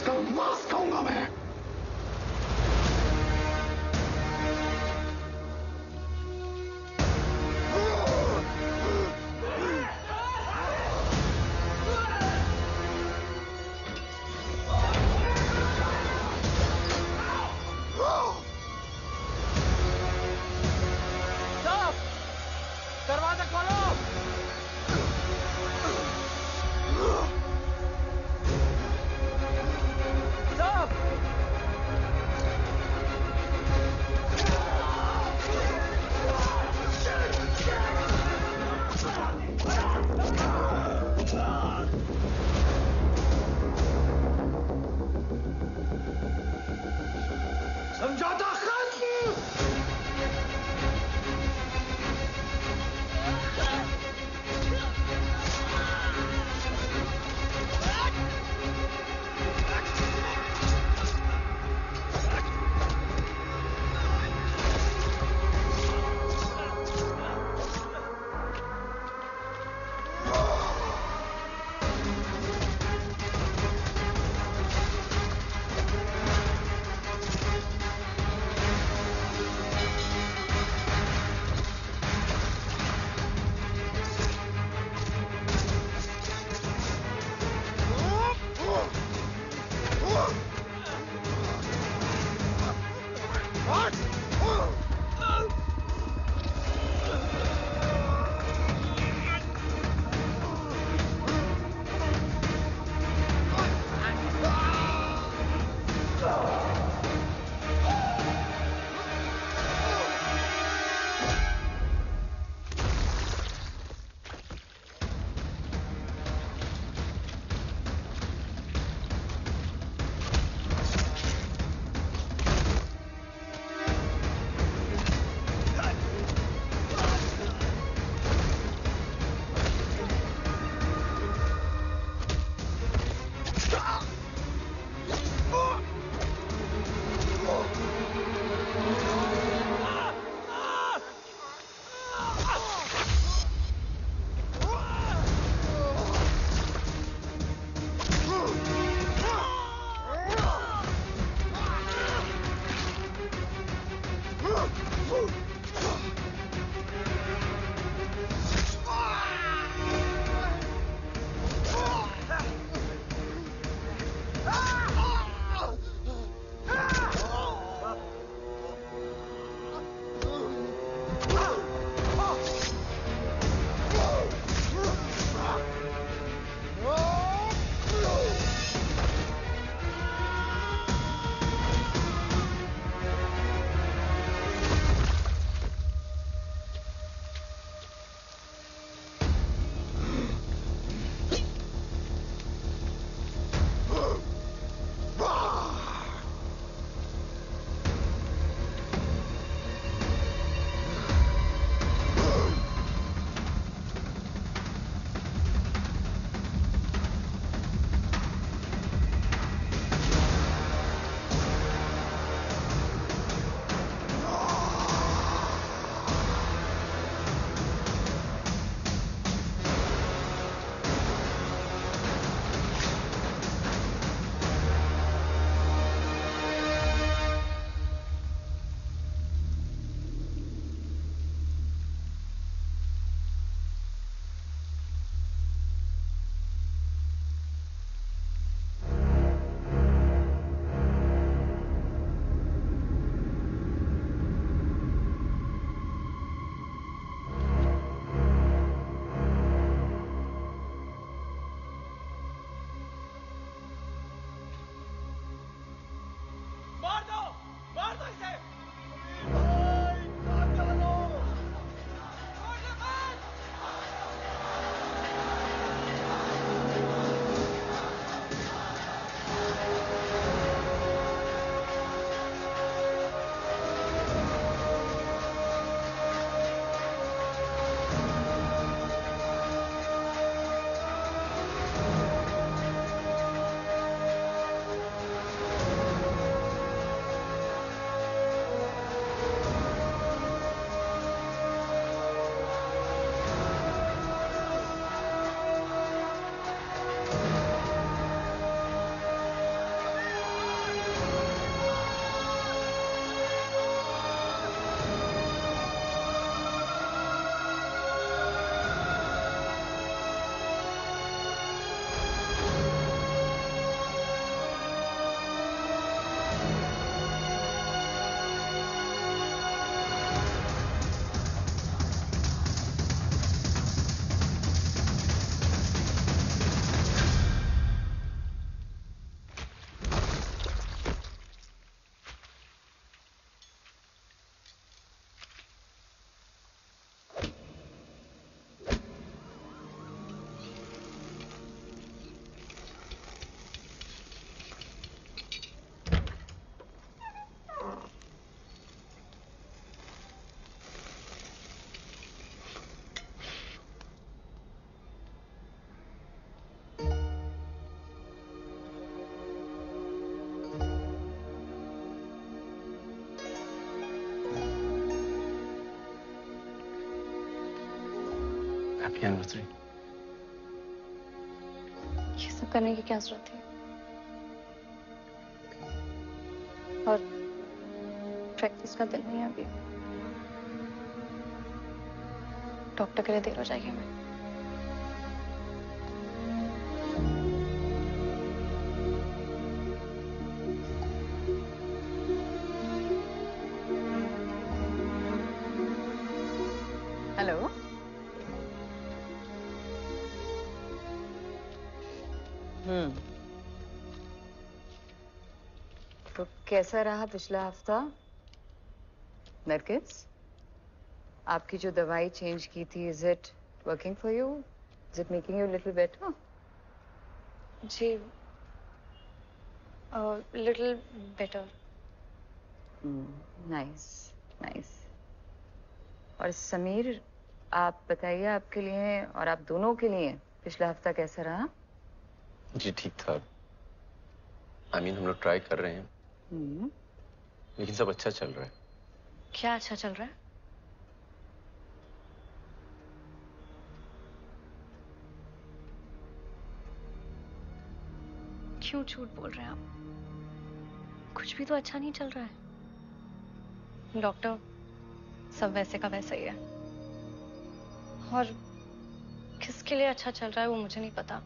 スカマスカン画面 happy anniversary ये सब करने की क्या ज़रूरत है और प्रैक्टिस का दिल नहीं अभी। डॉक्टर के लिए देर हो जाएगी हमें। कैसा रहा पिछला हफ़्ता? नरगिस आपकी जो दवाई चेंज की थी is it working for you is it making you little better ji. Little better nice nice और समीर आप बताइए आपके लिए और आप दोनों के लिए पिछला हफ़्ता कैसा रहा? जी ठीक था। आई मीन हम लोग ट्राई कर रहे हैं। लेकिन सब अच्छा चल रहा है। क्या अच्छा चल रहा है? क्यों झूठ बोल रहे हैं आप? कुछ भी तो अच्छा नहीं चल रहा है। डॉक्टर सब वैसे का वैसा ही है। और किसके लिए अच्छा चल रहा है वो मुझे नहीं पता।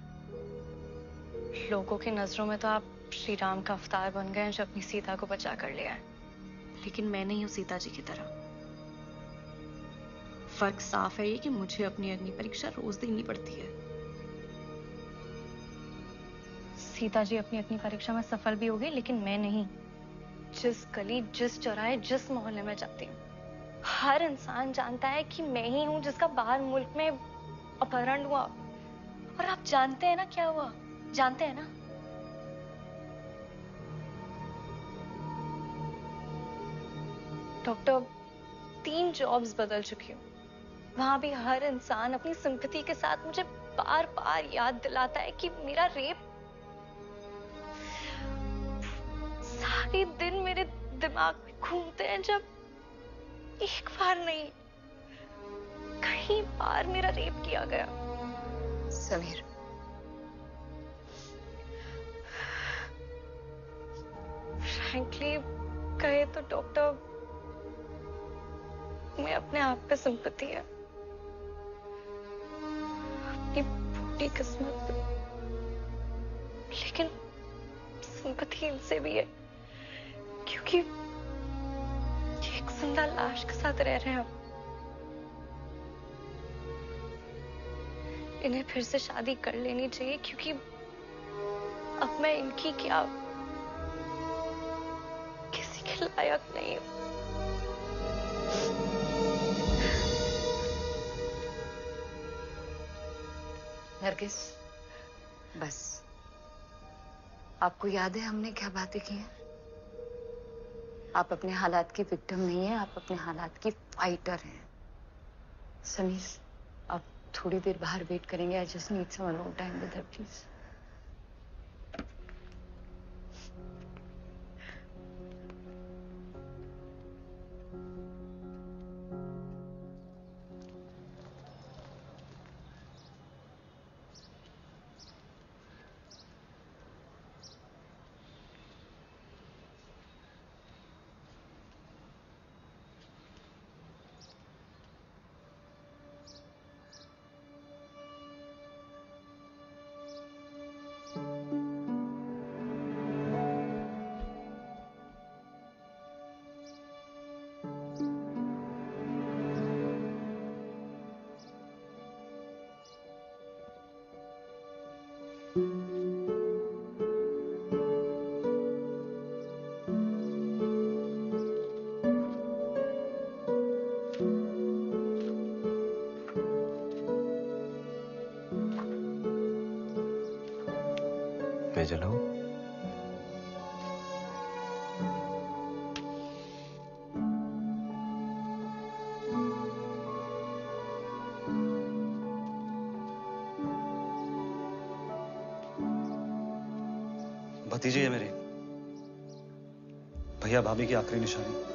लोगों की नज़रों में तो आप श्री राम का अवतार बन गए जो अपनी सीता को बचा कर लिया है लेकिन मैं नहीं हूँ सीता जी की तरह। फ़र्क साफ़ है ये कि मुझे अपनी अग्नि परीक्षा रोज देनी पड़ती है। सीता जी अपनी अग्नि परीक्षा में सफल भी हो गई लेकिन मैं नहीं। जिस गली जिस चौराहे जिस मोहल्ले में जाती हूँ हर इंसान जानता है कि मैं ही हूँ जिसका बाहर मुल्क में अपहरण हुआ। और आप जानते हैं ना क्या हुआ? जानते हैं ना? डॉक्टर तीन जॉब्स बदल चुकी हूँ। वहाँ भी हर इंसान अपनी सिंपथी के साथ मुझे बार बार याद दिलाता है कि मेरा रेप सारे दिन मेरे दिमाग में घूमते हैं जब एक बार नहीं, कई बार मेरा रेप किया गया। समीर फ्रैंकली कहे तो डॉक्टर मैं अपने आप पे संपत्ति है। अपनी फूटी किस्मत लेकिन संपत्ति इनसे भी है, क्योंकि एक ज़िंदा लाश के साथ रह रहे हैं इन्हें फिर से शादी कर लेनी चाहिए, क्योंकि अब मैं इनकी क्या किसी के लायक नहीं हूँ। नरगिस, बस। आपको याद है हमने क्या बातें की हैं? आप अपने हालात की विक्टिम नहीं है, आप अपने हालात की फाइटर हैं। समीर, आप थोड़ी देर बाहर वेट करेंगे I just need some alone time with her please मैं चलो। भतीजी है मेरी। भैया भाभी की आखिरी निशानी।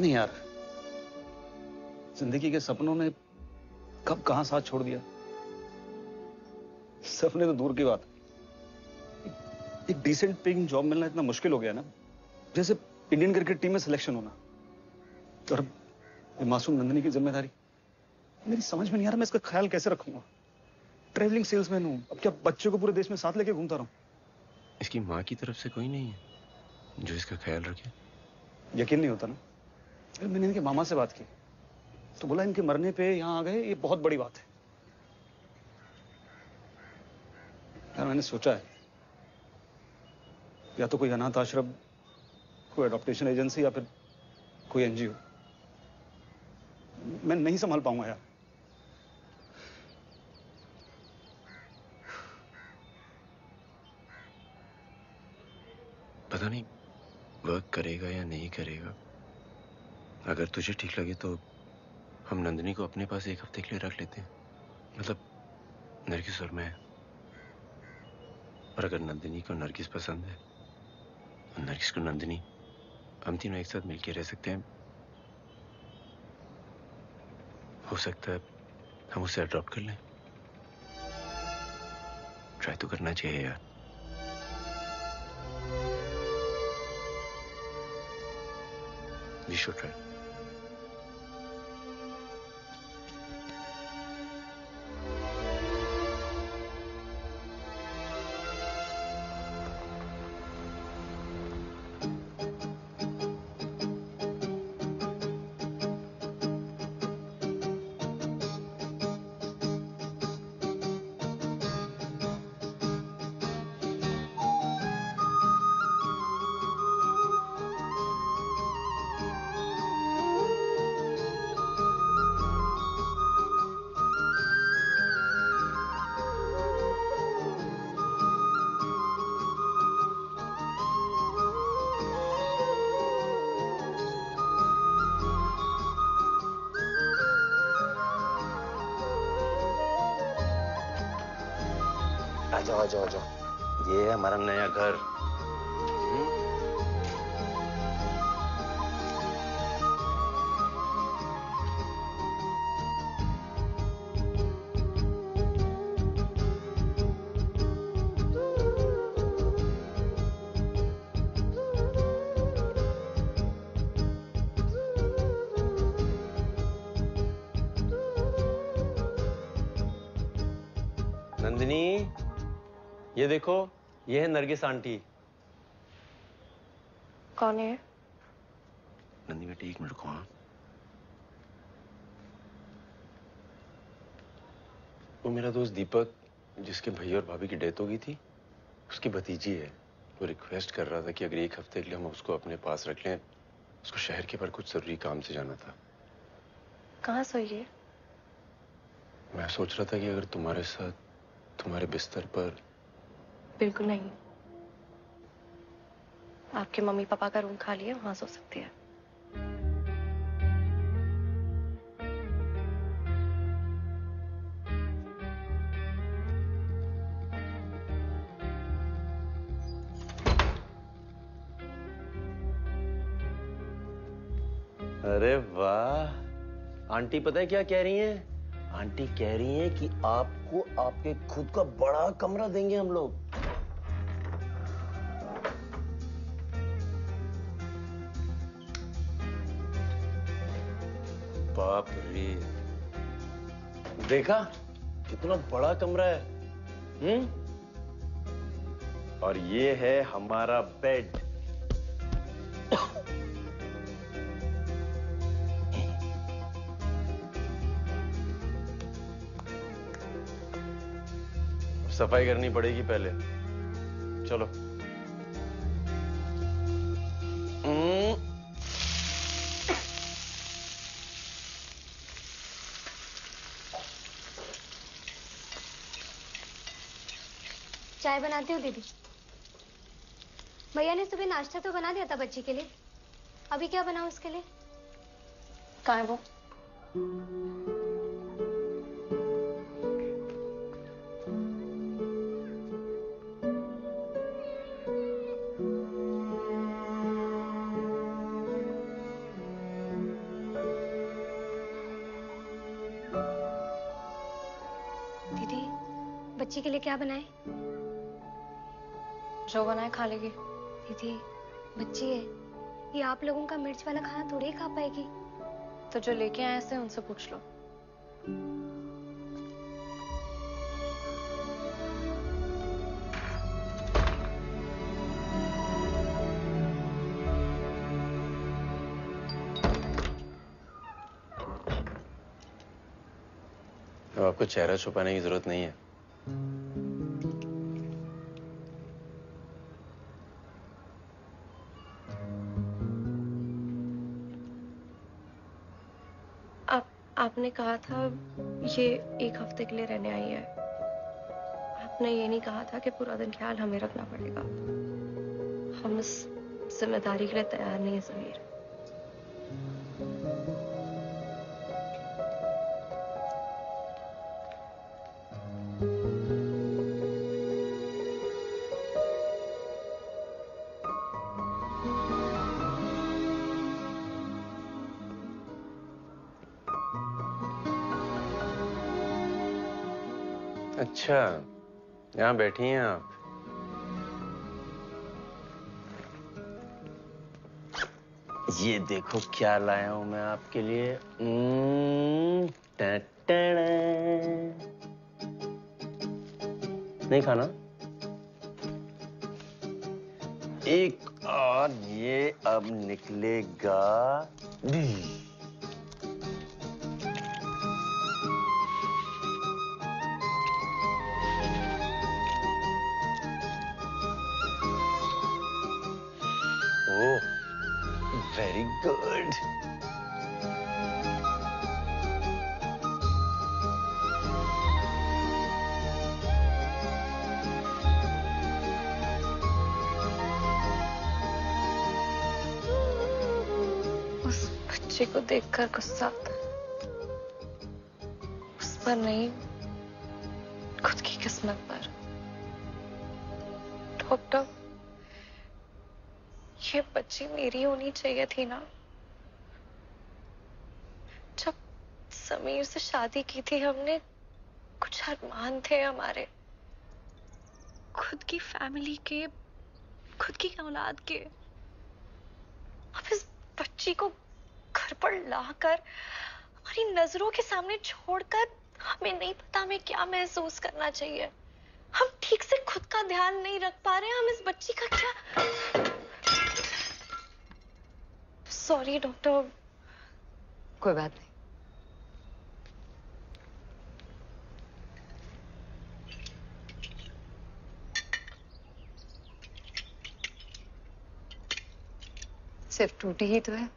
नहीं यार। ज़िंदगी के सपनों ने कब कहाँ साथ छोड़ दिया? सपने तो दूर की बात एक डिसेंट पेइंग जॉब मिलना इतना मुश्किल हो गया ना। जैसे इंडियन क्रिकेट टीम में सिलेक्शन होना। और मासूम नंदनी की ज़िम्मेदारी। मेरी समझ में नहीं आ रहा मैं इसका ख्याल कैसे रखूँगा। ट्रेवलिंग सेल्समैन हूँ। अब क्या बच्चे को पूरे देश में साथ लेके घूमता रहूँ? इसकी माँ की तरफ़ से कोई नहीं है जो इसका ख्याल रखे। यकीन नहीं होता ना। मैंने इनके मामा से बात की। तो बोला, इनके मरने पे यहाँ आ गए, ये बहुत बड़ी बात है। यार, मैंने सोचा है, या तो कोई अनाथ आश्रम, कोई अडॉप्टेशन एजेंसी या फिर कोई एनजीओ मैं नहीं संभाल पाऊँगा यार। पता नहीं वर्क करेगा या नहीं करेगा। अगर तुझे ठीक लगे तो हम नंदिनी को अपने पास एक हफ़्ते के लिए रख लेते हैं। मतलब नरगिस और मैं। और अगर नंदिनी को नरगिस पसंद है और नरगिस को नंदिनी, हम तीनों एक साथ मिलके रह सकते हैं। हो सकता है हम उसे अडॉप्ट कर लें। ट्राई तो करना चाहिए यार। We should try. नंदिनी ये देखो ये है नरगिस आंटी। कौन है? नंदी बेटी एक मिनट रुको हाँ। वो मेरा दोस्त दीपक जिसके भैया और भाभी की डेथ हो गई थी उसकी भतीजी है। वो रिक्वेस्ट कर रहा था कि अगर एक हफ़्ते के लिए हम उसको अपने पास रख लें उसको शहर के पर कुछ ज़रूरी काम से जाना था। कहाँ है मैं सोच रहा था कि अगर तुम्हारे साथ तुम्हारे बिस्तर पर। बिल्कुल नहीं। आपके मम्मी पापा का रूम खाली है वहाँ सो सकती है। अरे वाह। आंटी पता है क्या कह रही हैं? आंटी कह रही हैं कि आपको आपके खुद का बड़ा कमरा देंगे हम लोग। बाप रे। देखा? कितना बड़ा कमरा है। हम्म? और ये है हमारा बेड। सफ़ाई करनी पड़ेगी पहले। चलो। हम्म, चाय बनाती हूँ दीदी। भैया ने सुबह नाश्ता तो बना दिया था बच्ची के लिए। अभी क्या बनाऊँ उसके लिए? कहाँ है वो? क्या बनाए? जो बनाए खा लेगी। दीदी बच्ची है। ये आप लोगों का मिर्च वाला खाना थोड़ी ही खा पाएगी। तो जो लेके आए थे उनसे पूछ लो। अब आपको चेहरा छुपाने की ज़रूरत नहीं है। आपने कहा था, ये एक हफ़्ते के लिए रहने आई है। आपने ये नहीं कहा था कि पूरा दिन ख्याल हमें रखना पड़ेगा। हम इस ज़िम्मेदारी के लिए तैयार नहीं है, समीर। अच्छा। यहाँ बैठी हैं आप। ये देखो क्या लाया हूँ मैं आपके लिए। हम्म। नहीं खाना? एक और ये अब निकलेगा। वेरी गुड उस बच्चे को देखकर गुस्सा आता उस पर नहीं बच्ची मेरी होनी चाहिए थी ना। जब समीर से शादी की थी, हमने कुछ अरमान थे हमारे। खुद की फैमिली के, खुद की औलाद के। अब इस बच्ची को घर पर लाकर, हमारी नज़रों के सामने छोड़कर, हमें नहीं पता हमें क्या महसूस करना चाहिए। हम ठीक से खुद का ध्यान नहीं रख पा रहे हम इस बच्ची का क्या सॉरी डॉक्टर कोई बात नहीं। सिर्फ़ टूटी ही तो है।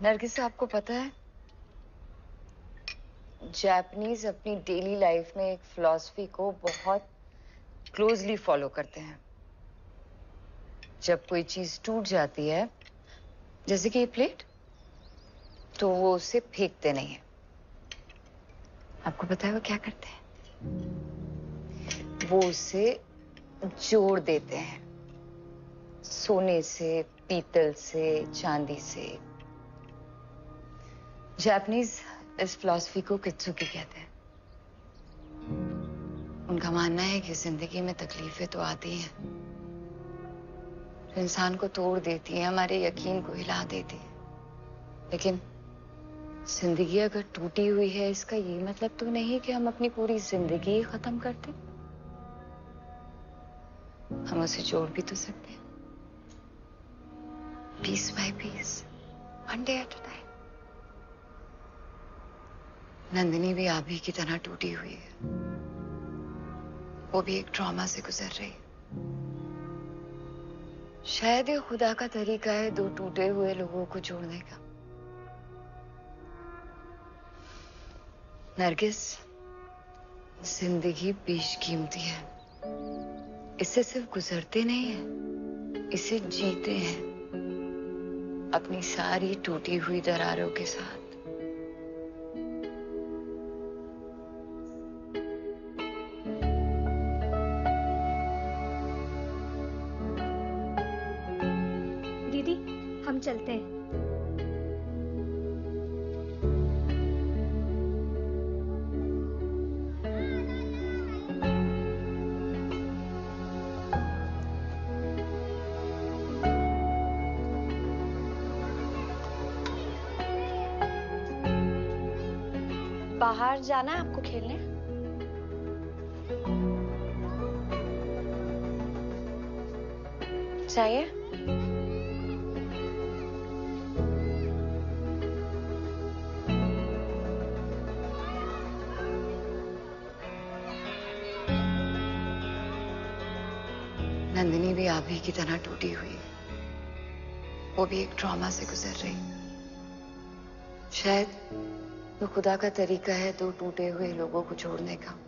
नरगिस आपको पता है जापानीज अपनी डेली लाइफ में एक फिलॉसफी को बहुत क्लोजली फॉलो करते हैं। जब कोई चीज़ टूट जाती है, जैसे कि ये प्लेट तो वो उसे फेंकते नहीं है। आपको पता है वो क्या करते हैं? वो उसे जोड़ देते हैं। सोने से, पीतल से, चांदी से। जापानीज इस फिलॉसफी को कित्सुकी कहते हैं। उनका मानना है कि ज़िंदगी में तकलीफें तो आती हैं। इंसान को तोड़ देती है, हमारे यकीन को हिला देती है। लेकिन ज़िंदगी अगर टूटी हुई है, इसका ये मतलब तो नहीं कि हम अपनी पूरी ज़िंदगी खत्म करते। हम उसे जोड़ भी तो सकते हैं। Piece by piece one day at a time Nandini भी आप ही की तरह टूटी हुई है। वो भी एक ट्रॉमा से गुजर रही शायद ये खुदा का तरीका है दो टूटे हुए लोगों को जोड़ने का। नरगिस, ज़िंदगी बेश कीमती है। इससे सिर्फ़ गुजरते नहीं है, इसे जीते हैं। अपनी सारी टूटी हुई दरारों के साथ। हम चलते हैं। बाहर जाना है आपको खेलने? चाहिए की तरह टूटी हुई। वो भी एक ट्रॉमा से गुजर रही। शायद वो खुदा का तरीका है दो टूटे हुए लोगों को जोड़ने का।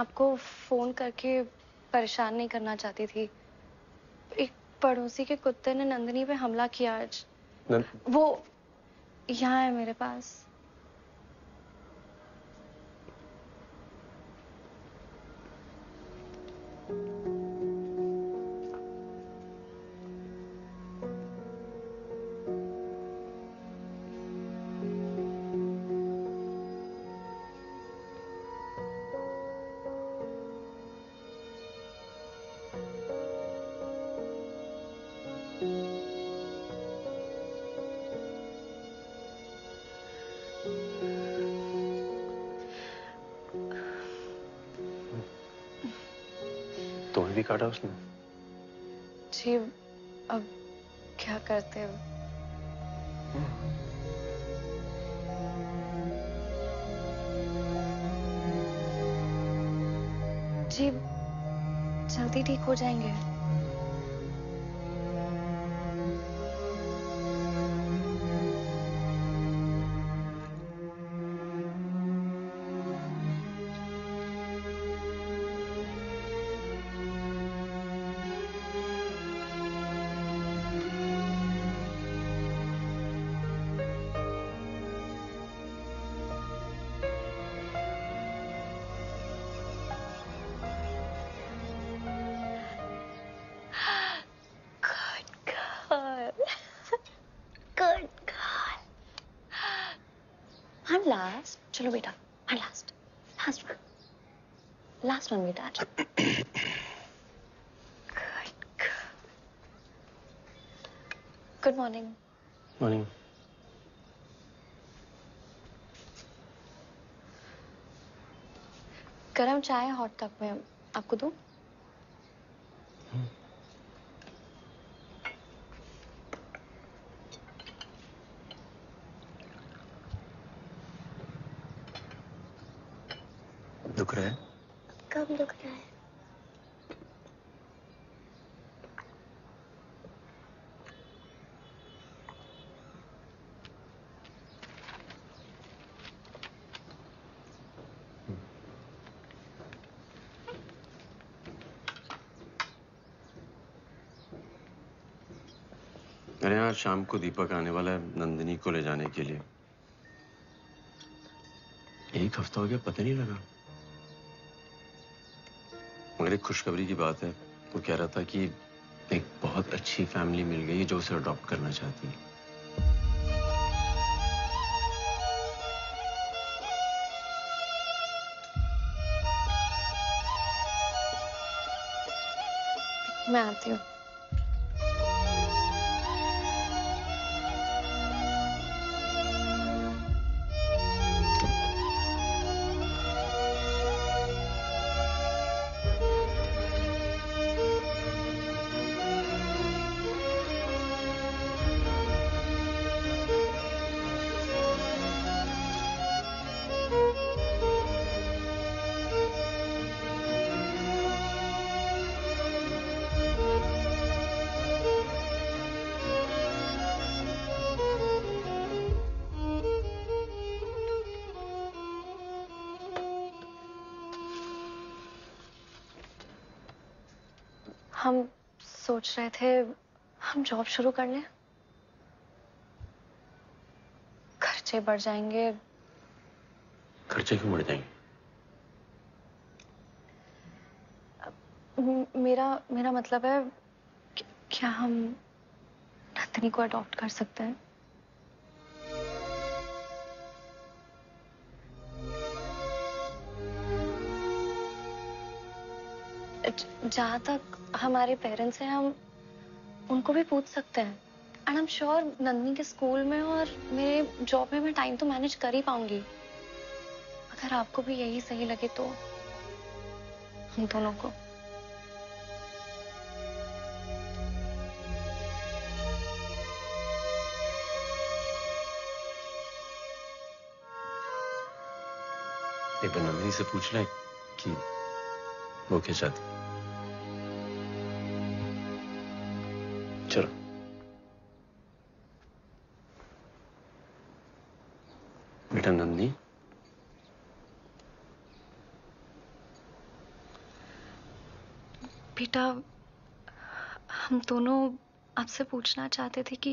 आपको फ़ोन करके परेशान नहीं करना चाहती थी एक पड़ोसी के कुत्ते ने नंदिनी पे हमला किया आज. वो यहाँ है मेरे पास तुम्हें भी काटा उसने? जी अब क्या करते हो? जी जल्दी ठीक हो जाएँगे। चाय हॉट कप में आपको दूँ? दुख रहा है कम दुख रहा है अरे आज शाम को दीपक आने वाला है नंदिनी को ले जाने के लिए। एक हफ़्ता हो गया, पता नहीं लगा। मगर एक खुशखबरी की बात है। वो कह रहा था कि एक बहुत अच्छी फैमिली मिल गई है जो उसे अडॉप्ट करना चाहती है। मैं आती हूँ। सोच रहे थे हम जॉब शुरू कर लें। खर्चे बढ़ जाएँगे। खर्चे क्यों बढ़ जाएँगे? मेरा मेरा मतलब है क्या हम नथनी को अडॉप्ट कर सकते हैं? जहाँ तक हमारे पेरेंट्स हैं, हम उनको भी पूछ सकते हैं। And I am sure Nandini के स्कूल में और मेरे जॉब में मैं टाइम तो मैनेज कर ही पाऊँगी। अगर आपको भी यही सही लगे तो हम दोनों को। एक बार नंदिनी से पूछ ले कि वो क्या चाहती चलो बेटा नंदिनी बेटा हम दोनों आपसे पूछना चाहते थे कि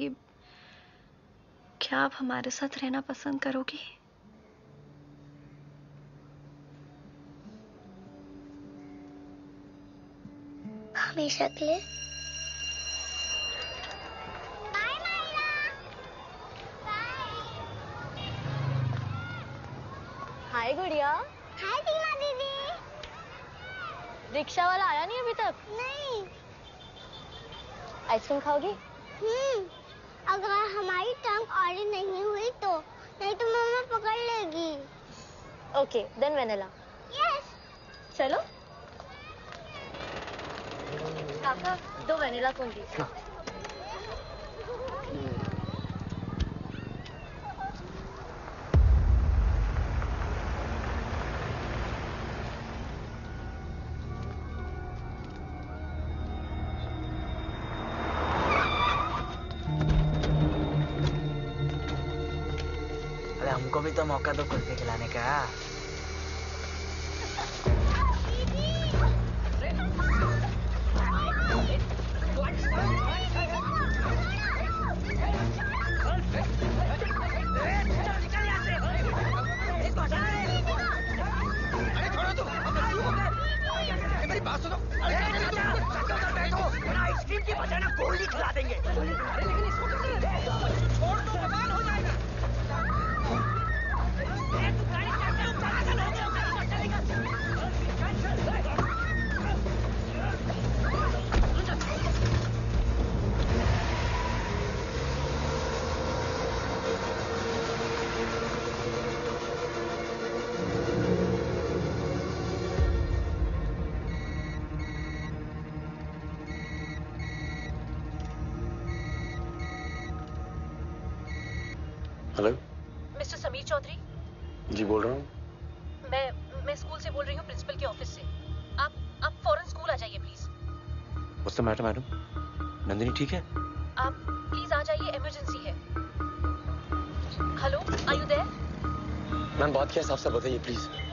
क्या आप हमारे साथ रहना पसंद करोगी? हमेशा के लिए। हाय गुड़िया। हाय दीमा दीदी। रिक्शा वाला आया नहीं अभी तक? नहीं। आइसक्रीम खाओगी? हम्म अगर हमारी टंग ऑडी नहीं हुई तो नहीं तो मम्मा पकड़ लेगी। ओके देन वेनिला यस चलो। काका दो वेनिला कौन दीजिए What's मैडम? नंदिनी ठीक है? आप प्लीज़ आ जाइए इमरजेंसी है। Hello are you there ma'am बात क्या साफ़ साफ़ बताइए प्लीज़।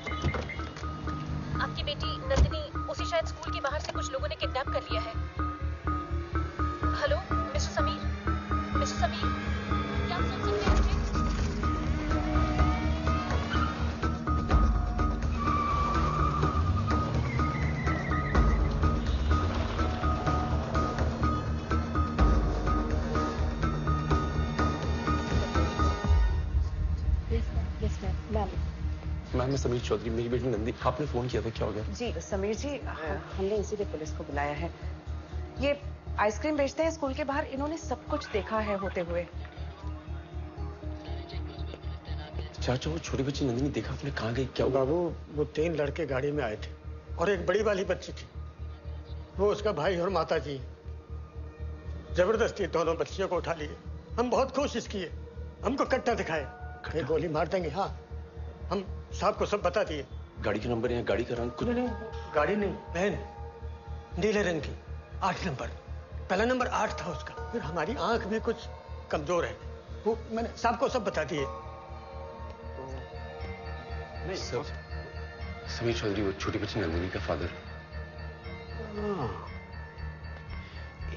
मैम मैं समीर चौधरी मेरी बेटी नंदी। आपने फ़ोन किया था क्या हो गया? जी समीर जी हम- हमने इसीलिए पुलिस को बुलाया है। ये आइसक्रीम बेचते हैं स्कूल के बाहर इन्होंने सब कुछ देखा है होते हुए। चाचा वो छोटी बच्ची नंदिनी देखा आपने कहाँ गई क्या बाबू वो तीन लड़के गाड़ी में आए थे और एक बड़ी वाली बच्ची थी। वो उसका भाई और माता जी। ज़बरदस्ती दोनों बच्चियों को उठा लिए। हम बहुत कोशिश किए हमको कट्टा दिखाए। गोली मार देंगे हाँ। हम साहब को सब बता दिए। गाड़ी के नंबर या गाड़ी का रंग कुछ नहीं गाड़ी नहीं बहन। नीले रंग की आठ नंबर। पहला नंबर आठ था उसका। फिर हमारी आँख भी कुछ कमज़ोर है। वो मैंने साहब को सब बता दिए। सर समीर चौधरी वो छोटी बच्ची नंदिनी का फादर। हाँ।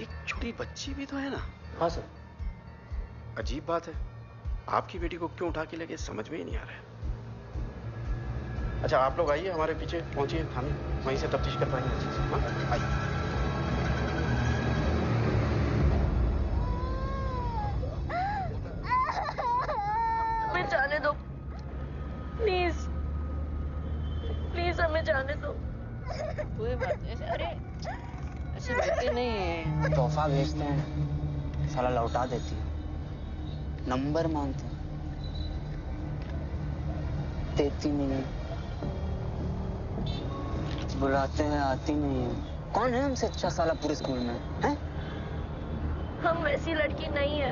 एक छोटी बच्ची भी तो है ना? हाँ सर। अजीब बात है। आपकी बेटी को क्यों उठा के लगे समझ में ही नहीं आ रहा है? अच्छा आप लोग आइए हमारे पीछे पहुंचिए थाने वहीं से तफ्तीश कर पाएँगे अच्छे से हाँ? आइए। जाने दो। प्लीज़। प्लीज़ हमें जाने दो। नहीं अरे ऐसी बातें नहीं है। तोहफा भेजते हैं साला लौटा देती है। नंबर मांगते हैं। देती नहीं बुलाते हैं आती नहीं है। कौन है हमसे अच्छा साला पूरे स्कूल में है? हम वैसी लड़की नहीं है।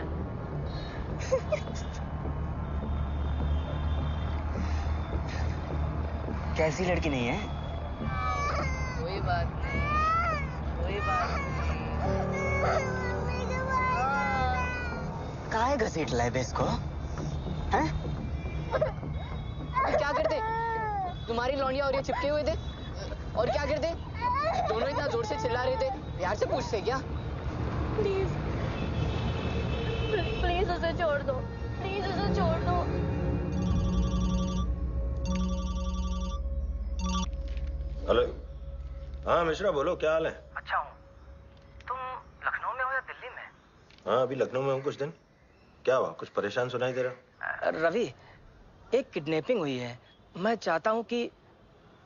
कैसी लड़की नहीं है? कोई बात नहीं कोई बात काहे घसीट लाए बे इसको हैं? क्या करते? तुम्हारी लौंडिया और ये चिपके हुए थे। और क्या करते? दोनों इतना ज़ोर से चिल्ला रहे थे। यार से पूछते क्या? प्लीज़ प्लीज़ उसे छोड़ दो। प्लीज़ उसे छोड़ दो। हेलो। हाँ मिश्रा बोलो क्या हाल है? अच्छा हूँ। तुम लखनऊ में हो या दिल्ली में? हाँ अभी लखनऊ में हूँ कुछ दिन। क्या हुआ? कुछ परेशान सुनाई दे रहा? रवि एक किडनैपिंग हुई है। मैं चाहता हूँ कि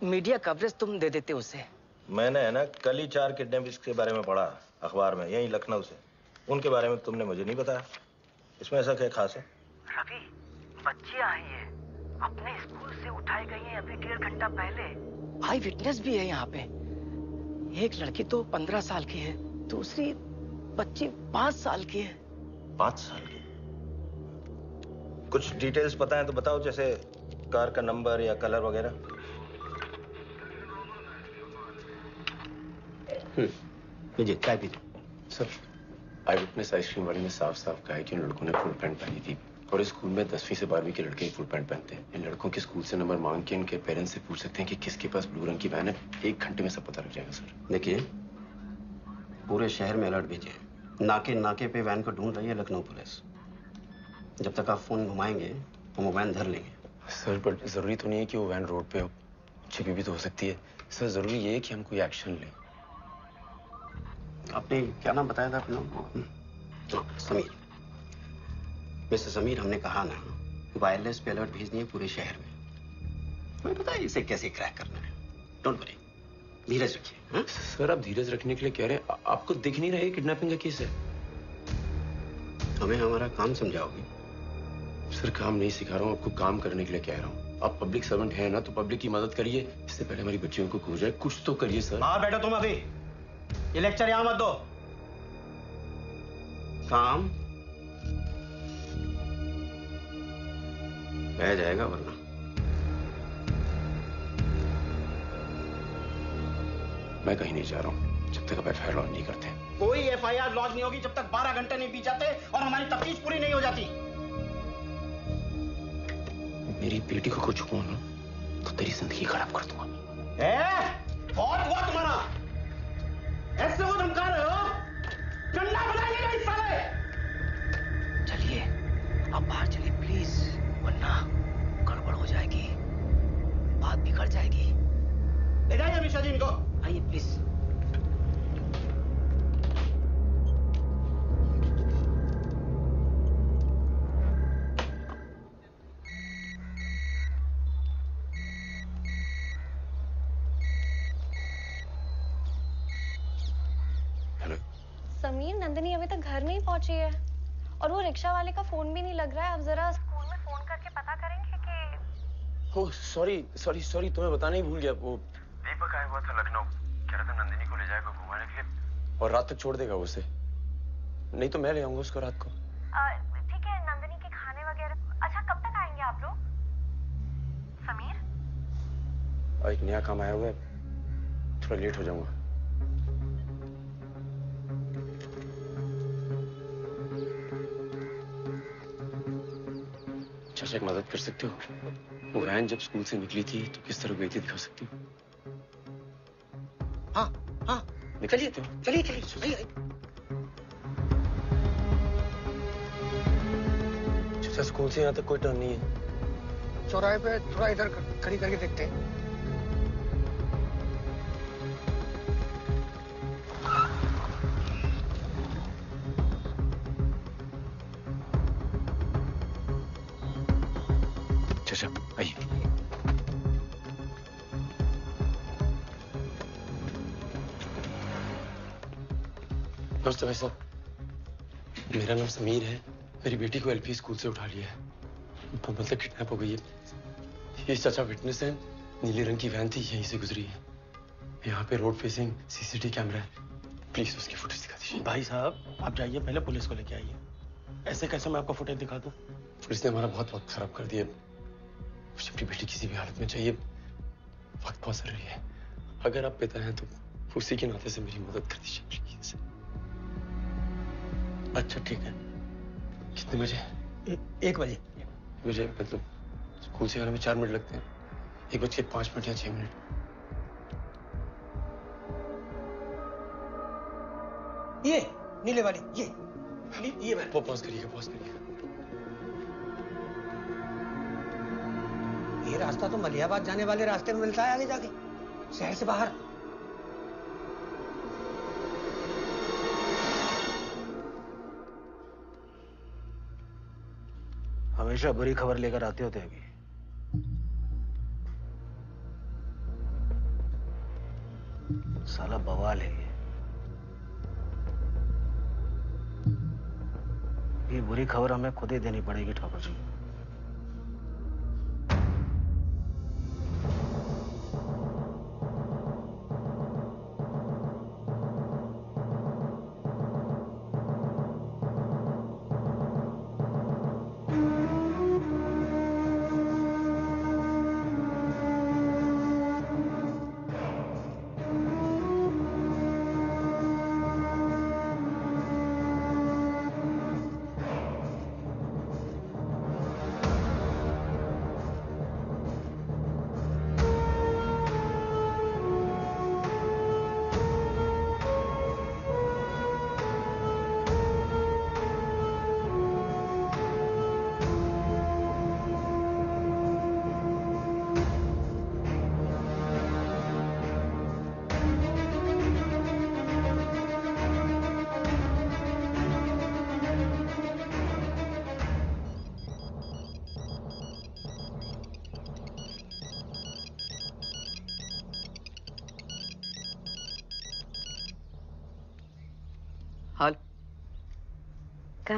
मीडिया कवरेज तुम दे देते उसे। मैंने है ना कल ही चार किडनैपिंग्स के बारे में पढ़ा अखबार में यहीं लखनऊ से। उनके बारे में तुमने मुझे नहीं बताया। इसमें ऐसा क्या खास है? रवि बच्चियाँ आई है अपने स्कूल से उठाई गई हैं अभी डेढ़ घंटा पहले। आई विटनेस भी है यहाँ पे। एक लड़की तो पंद्रह साल की है दूसरी बच्ची पाँच साल की है। पाँच साल की? कुछ डिटेल्स पता है तो बताओ जैसे कार का नंबर या कलर वगैरह? चाय पीजिए। सर। आई विटनेस आइसक्रीम वाले ने साफ़ साफ़ कहा है कि उन लड़कों ने फुल पैंट पहनी थी और स्कूल में दसवीं से बारहवीं के लड़के ही फुल पैंट पहनते हैं। इन लड़कों के स्कूल से नंबर मांग के इनके पेरेंट्स से पूछ सकते हैं कि किसके पास ब्लू रंग की वैन है? एक घंटे में सब पता लग जाएगा सर। देखिए पूरे शहर में अलर्ट भेजिए। नाके नाके पे वैन को ढूंढ रही है लखनऊ पुलिस। जब तक आप फ़ोन घुमाएँगे हम वो वैन धर लेंगे। सर बट ज़रूरी तो नहीं है कि वो वैन रोड पे हो छिपी भी तो हो सकती है। सर ज़रूरी ये है कि हम कोई एक्शन लें। आपने क्या नाम बताया था अपना हम्म, हाँ, समीर। मिस्टर समीर हमने कहा ना वायरलेस पे अलर्ट भेज दिए पूरे शहर में। हमें पता है इसे कैसे क्रैक करना है। डोंट वरी धीरज रखिए हाँ? सर आप धीरज रखने के लिए कह रहे हैं। आपको दिख नहीं रहा है किडनैपिंग का केस है? हमें हमारा काम समझाओगे? सर काम नहीं सिखा रहा हूँ आपको काम करने के लिए कह रहा हूँ। आप पब्लिक सर्वेंट हैं ना तो पब्लिक की मदद करिए। इससे पहले हमारी बच्चियों को खो जाए कुछ तो करिए सर। बाहर बैठो तुम अभी। ये लेक्चर यहाँ मत दो। काम? रह जाएगा वरना। मैं कहीं नहीं जा रहा हूँ जब तक आप एफ़ लॉन्च नहीं करते। कोई एफआईआर लॉन्च नहीं होगी जब तक 12 घंटे नहीं बीत जाते और हमारी तफ्तीश पूरी नहीं हो जाती। मेरी बेटी को कुछ हुआ ना तो तेरी ज़िंदगी खराब कर दूँगा। ए, बहुत हुआ तुम्हारा। ऐसे वो धमका रहे हो? चंदा बनाएँगे इस साले। चलिए अब बाहर चलिए प्लीज़ वरना गड़बड़ हो जाएगी बात बिगड़ जाएगी। ले जाइए अमीषा जी इनको। आइए प्लीज़ रिक्शा वाले का फ़ोन भी नहीं लग रहा है। अब जरा स्कूल में फ़ोन करके पता करेंगे कि ओह सॉरी सॉरी सॉरी तुम्हें बताना ही भूल गया। वो दीपक आया हुआ था लखनऊ। कह रहा था नंदिनी को ले जाएगा घुमाने के लिए। और रात तक छोड़ देगा उसे। नहीं तो मैं ले आऊँगा उसको रात को। ठीक है नंदिनी के खाने वगैरह अच्छा कब तक आएँगे आप लोग? समीर? एक नया काम आया हुआ है। थोड़ा लेट हो जाऊँगा। एक मदद कर सकते हो? वो वैन जब स्कूल से निकली थी तो किस तरह गई थी दिखा सकती हो? हाँ हाँ। चलिए चलिए चलिए। आइए, आइए। स्कूल से यहाँ तक कोई टर्न नहीं है। चौराहे पे थोड़ा इधर खड़ी करके देखते हैं। नमस्ते भाई साहब मेरा नाम समीर है। मेरी बेटी को एलपी स्कूल से उठा लिया है। मतलब किडनैप हो गई है। ये चाचा विटनेस है। नीले रंग की वैन थी यहीं से गुजरी है। यहाँ पे रोड फेसिंग सीसीटीवी कैमरा है। प्लीज़ उसकी फुटेज दिखा दीजिए। भाई साहब आप जाइए पहले पुलिस को लेके आइए। ऐसे कैसे मैं आपको फुटेज दिखा दूँ? पुलिस ने हमारा बहुत वक्त खराब कर दिया। मुझे अपनी बेटी किसी भी हालत में चाहिए। वक्त बहुत ज़रूरी है। अगर आप पिता हैं तो उसी के नाते से मेरी मदद कर दीजिए प्लीज़ अच्छा ठीक है। कितने बजे? ए, एक बजे। मुझे मतलब स्कूल से आने में चार मिनट लगते हैं। एक बज के पाँच मिनट या छह मिनट। ये नीले वाली ये। ये, ये मैं वो पॉज करिएगा पॉज करिएगा। ये रास्ता तो मलियाबाद जाने वाले रास्ते में मिलता है आगे जाके। शहर से बाहर। हमेशा बुरी खबर लेकर आते होते अभी। साला बवाल है ये। ये बुरी खबर हमें खुद ही देनी पड़ेगी, ठाकुर जी।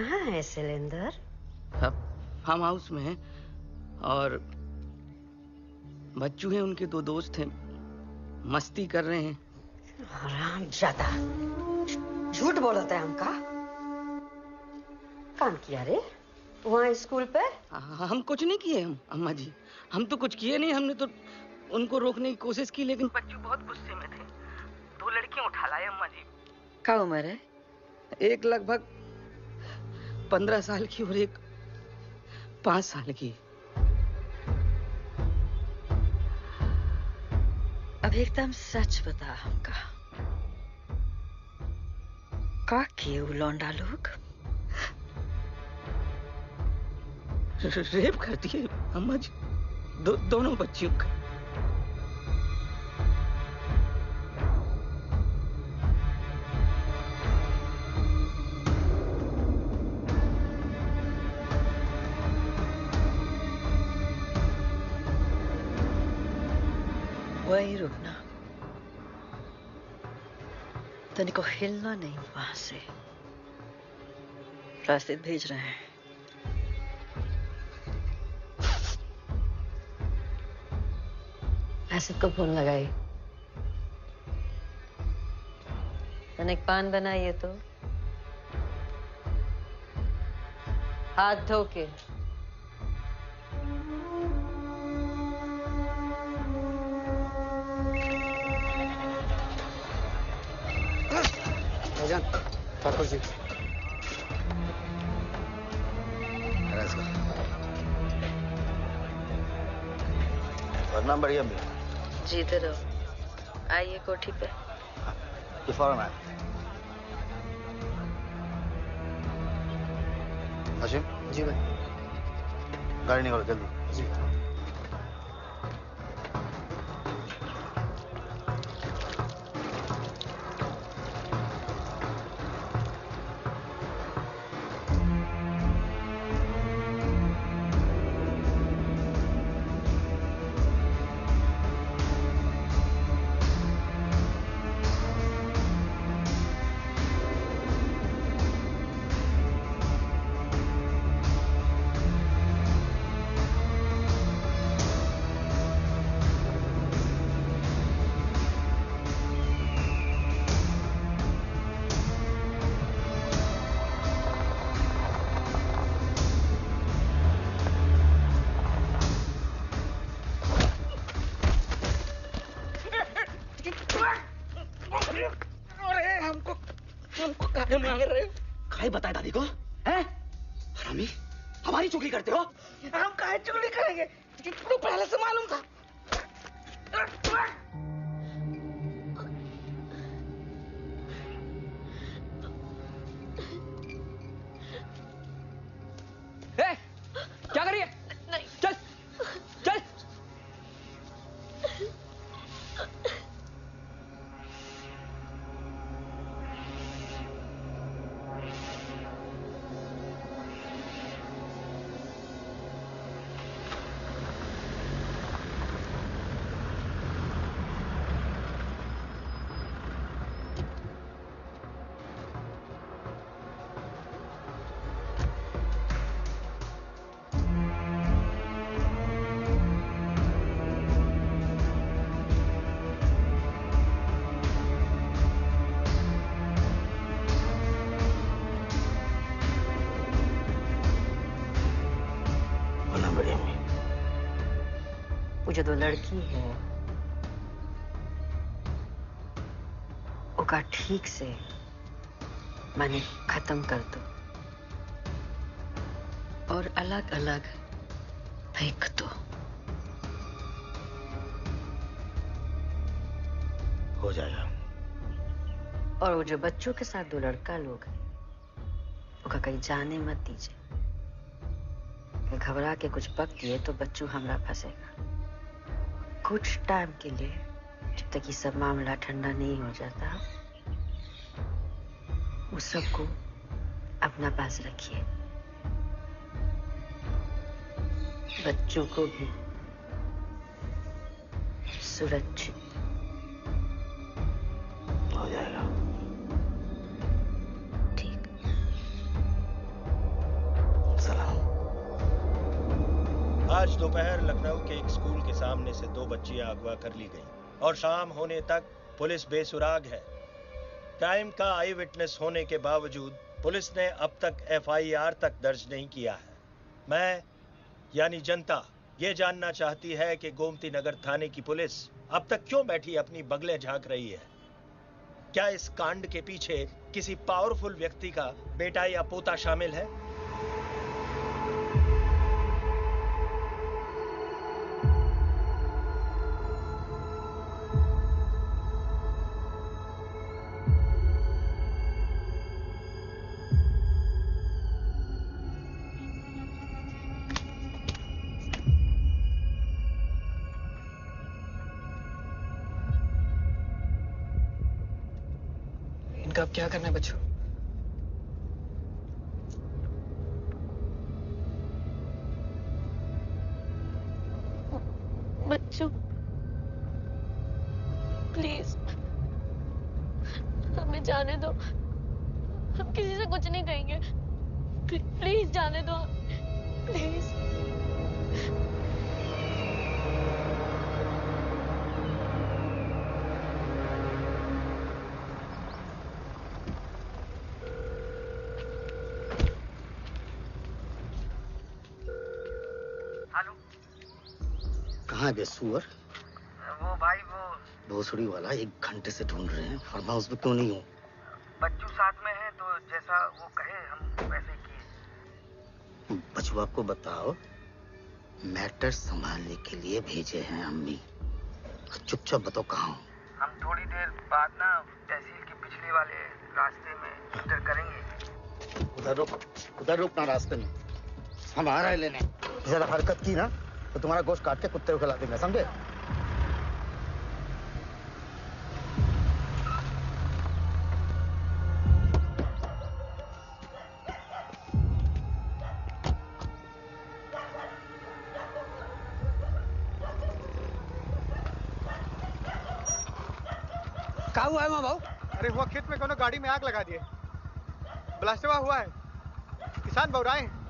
कहाँ है सिलेंडर फार्म हाउस में है और बच्चू हैं उनके दो दोस्त हैं। मस्ती कर रहे हैं। आराम ज़्यादा। झूठ बोलता है हमका काम किया रे? वहाँ स्कूल पे? हाँ, हम कुछ नहीं किए हम अम्मा जी। हम तो कुछ किए नहीं हमने तो उनको रोकने की कोशिश की लेकिन बच्चू बहुत गुस्से में थे। दो लड़कियाँ उठा लाए अम्मा जी। क्या उम्र है? एक लगभग पंद्रह साल की और एक पाँच साल की। अब एकदम सच बता हमका। का किए लौंडा लोग? रेप कर दिए जी दो, दोनों बच्चियों का। हिलना नहीं वहाँ से। रास्ते भेज रहे हैं। आसिफ को फ़ोन लगाई। मैंने एक पान बनाइए तो। हाथ धो के। जी बदनाम बढ़िया मिला जीते रहो आइए कोठी पे ये फ़ौरन आया हशीम जी भाई गाड़ी निकालो जल्दी जो लड़की है। ओका ठीक से मैंने खत्म कर दो। और अलग अलग फेंक दो। हो जाएगा। और वो जो बच्चों के साथ दो लड़का लोग हैं ओका कहीं जाने मत दीजिए। घबरा के कुछ पक दिए तो बच्चों हमरा फंसेगा। कुछ टाइम के लिए, जब तक ये सब मामला ठंडा नहीं हो जाता उस सबको अपना पास रखिए। बच्चों को भी सुरक्षित से दो बच्चियाँ अगवा कर ली गई, और शाम होने तक पुलिस बेसुराग है। क्राइम का आई विटनेस होने के बावजूद पुलिस ने अब तक एफआईआर तक दर्ज नहीं किया है। मैं, यानी जनता, ये जानना चाहती है कि गोमती नगर थाने की पुलिस अब तक क्यों बैठी अपनी बगले झाँक रही है? क्या इस कांड के पीछे किसी पावरफुल व्यक्ति का बेटा या पोता शामिल है? क्या करना है बच्चों? सुअर? वो भाई वो भोसड़ी वाला एक घंटे से ढूंढ रहे हैं। और मैं उसमें क्यों नहीं हूँ? बच्चू साथ में है तो जैसा वो कहे हम वैसे किए। बचू आपको बताओ मैटर संभालने के लिए भेजे हैं अम्मी। चुपचाप बताओ कहाँ हो? हम थोड़ी देर बाद ना तहसील के पिछले वाले रास्ते में इंटर करेंगे। उधर रुक उधर रुकना रास्ते में। हम आ रहे हैं लेने। जरा हरकत की ना। तो तुम्हारा गोश्त काट के कुत्ते को खिला देंगे समझे? का हुआ है माँ भाऊ? अरे हुआ खेत में कोनो गाड़ी में आग लगा दिए। ब्लास्टवा हुआ है। किसान बौराए हैं।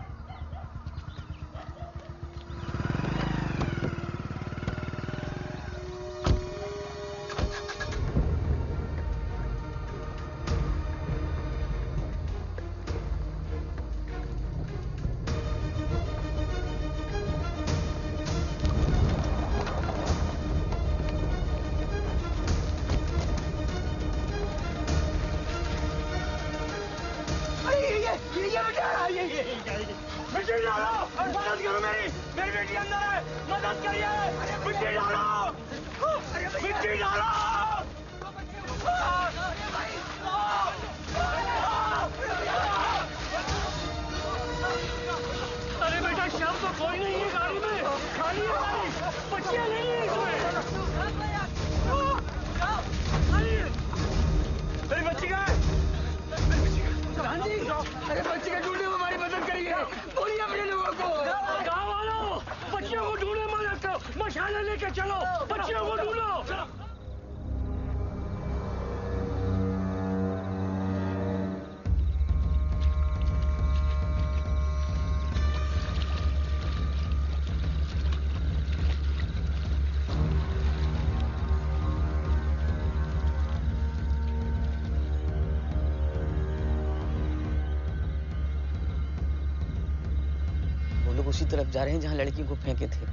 उसी तरफ़ जा रहे हैं जहाँ लड़की को फेंके थे।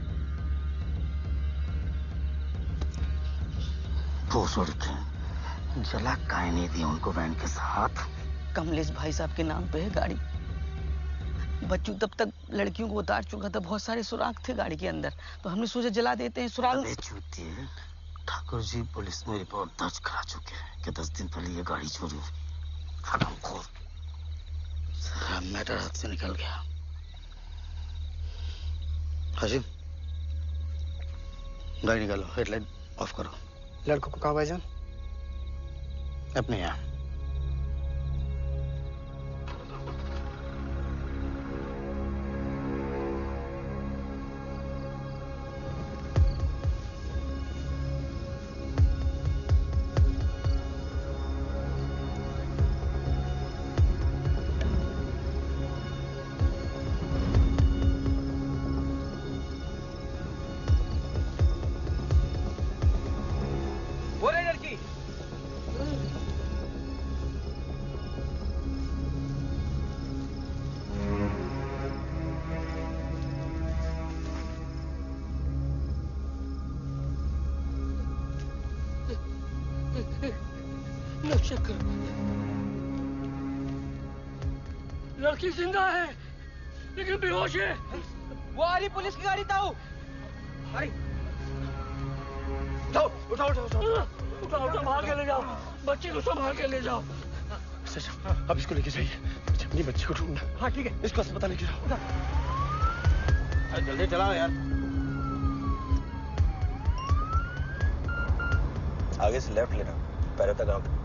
भोसड़ी के जला काहे नहीं दी उनको वैन के साथ। कमलेश भाई साहब के नाम पे है गाड़ी। बच्चू तब तक लड़कियों को उतार चुका था बहुत सारे सुराग थे गाड़ी के अंदर। तो हमने सोचा जला देते हैं सुराग। ठाकुर जी पुलिस में रिपोर्ट दर्ज करा चुके हैं कि दस दिन पहले ये गाड़ी चोरी हुई। हरामखोर सारा मैटर हाथ से निकल गया। हाजिम गाड़ी निकालो हेडलाइट ऑफ़ करो। लड़कों को कहा भाईजान अपने यहाँ। को ढूंढना। हाँ ठीक है। इसको अस्पताल लेके जाओ। अरे जल्दी चलाओ यार। आगे से लेफ़्ट लेना पैरों तक आओ।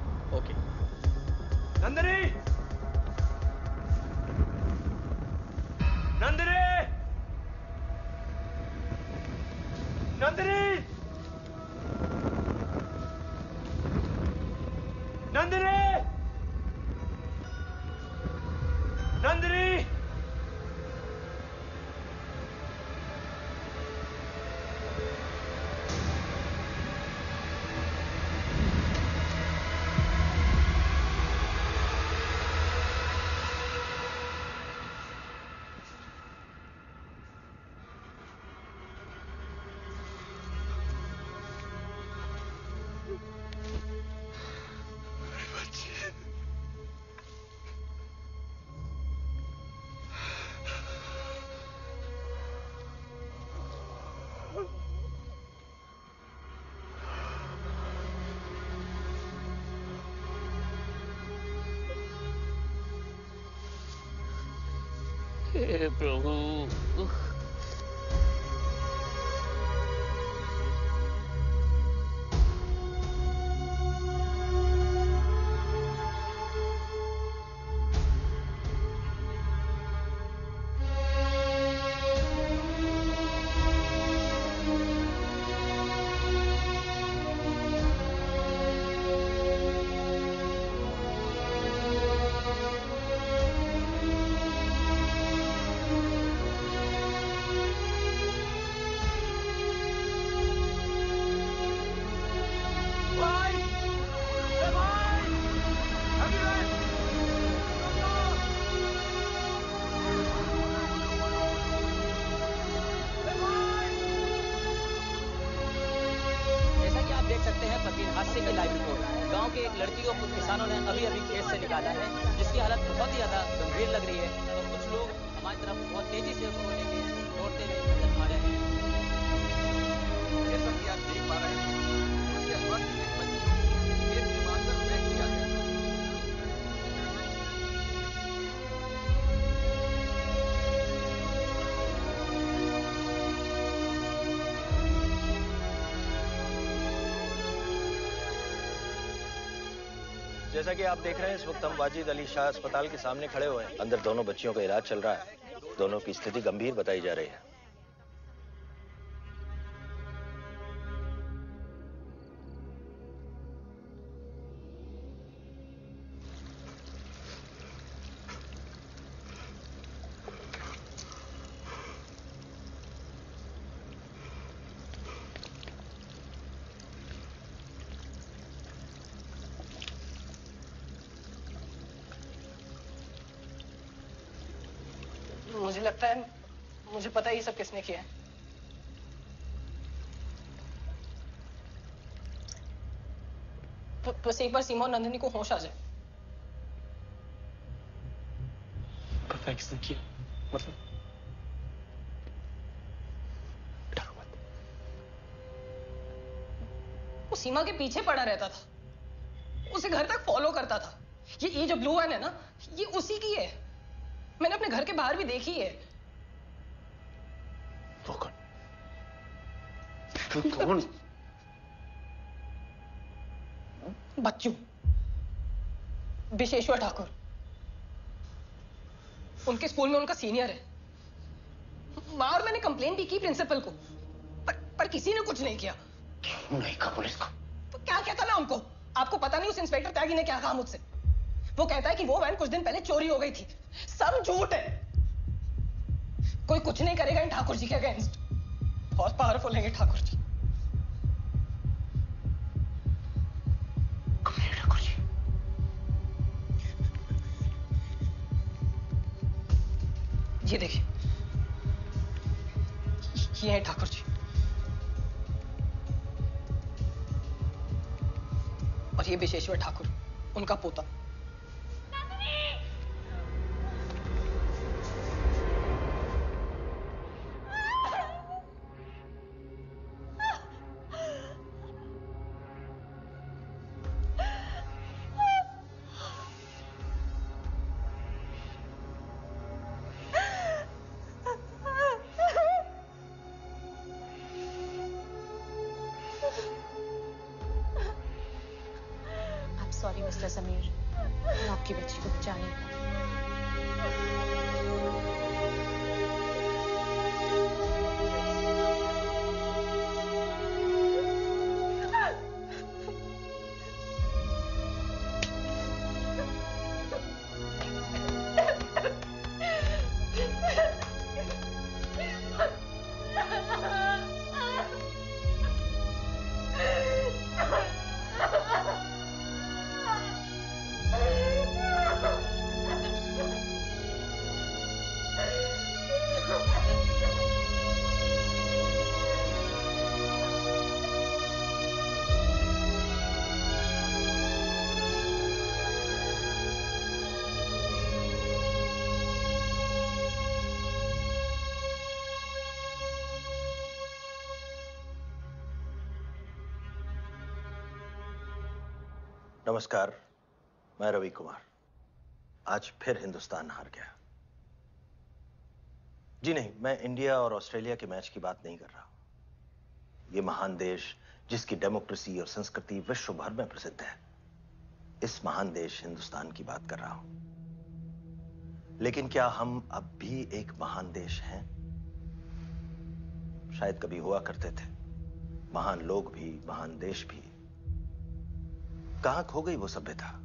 हे जैसा कि आप देख रहे हैं, इस वक्त हम वाजिद अली शाह अस्पताल के सामने खड़े हुए हैं। अंदर दोनों बच्चियों का इलाज चल रहा है। दोनों की स्थिति गंभीर बताई जा रही है। सब किसने किया है? बस एक बार सीमा और नंदिनी को होश आ जाए। पता है किसने किया? मतलब? वो सीमा के पीछे पड़ा रहता था। उसे घर तक फॉलो करता था। ये ये जो ब्लू वैन है ना ये उसी की है। मैंने अपने घर के बाहर भी देखी है। वो कौन? बच्चू विशेश्वर ठाकुर। उनके स्कूल में उनका सीनियर है। वहाँ और मैंने कंप्लेन भी की प्रिंसिपल को पर, पर किसी ने कुछ नहीं किया। क्यों नहीं कहा पुलिस को? तो क्या कहता मैं उनको? आपको पता नहीं उस इंस्पेक्टर त्यागी ने क्या कहा मुझसे? वो कहता है कि वो वैन कुछ दिन पहले चोरी हो गई थी। सब झूठ है। कोई कुछ नहीं करेगा इन ठाकुर जी के अगेंस्ट बहुत पावरफुल है ये ठाकुर जी। ये देखिए। ये है ठाकुर जी। और ये विशेश्वर ठाकुर उनका पोता। नमस्कार, मैं रवि कुमार। आज फिर हिंदुस्तान हार गया। जी नहीं, मैं इंडिया और ऑस्ट्रेलिया के मैच की बात नहीं कर रहा ये महान देश जिसकी डेमोक्रेसी और संस्कृति विश्व भर में प्रसिद्ध है, इस महान देश हिंदुस्तान की बात कर रहा हूँ। लेकिन क्या हम अब भी एक महान देश हैं? शायद कभी हुआ करते थे। महान लोग भी, महान देश भी। कहाँ खो गई वो सभ्यता?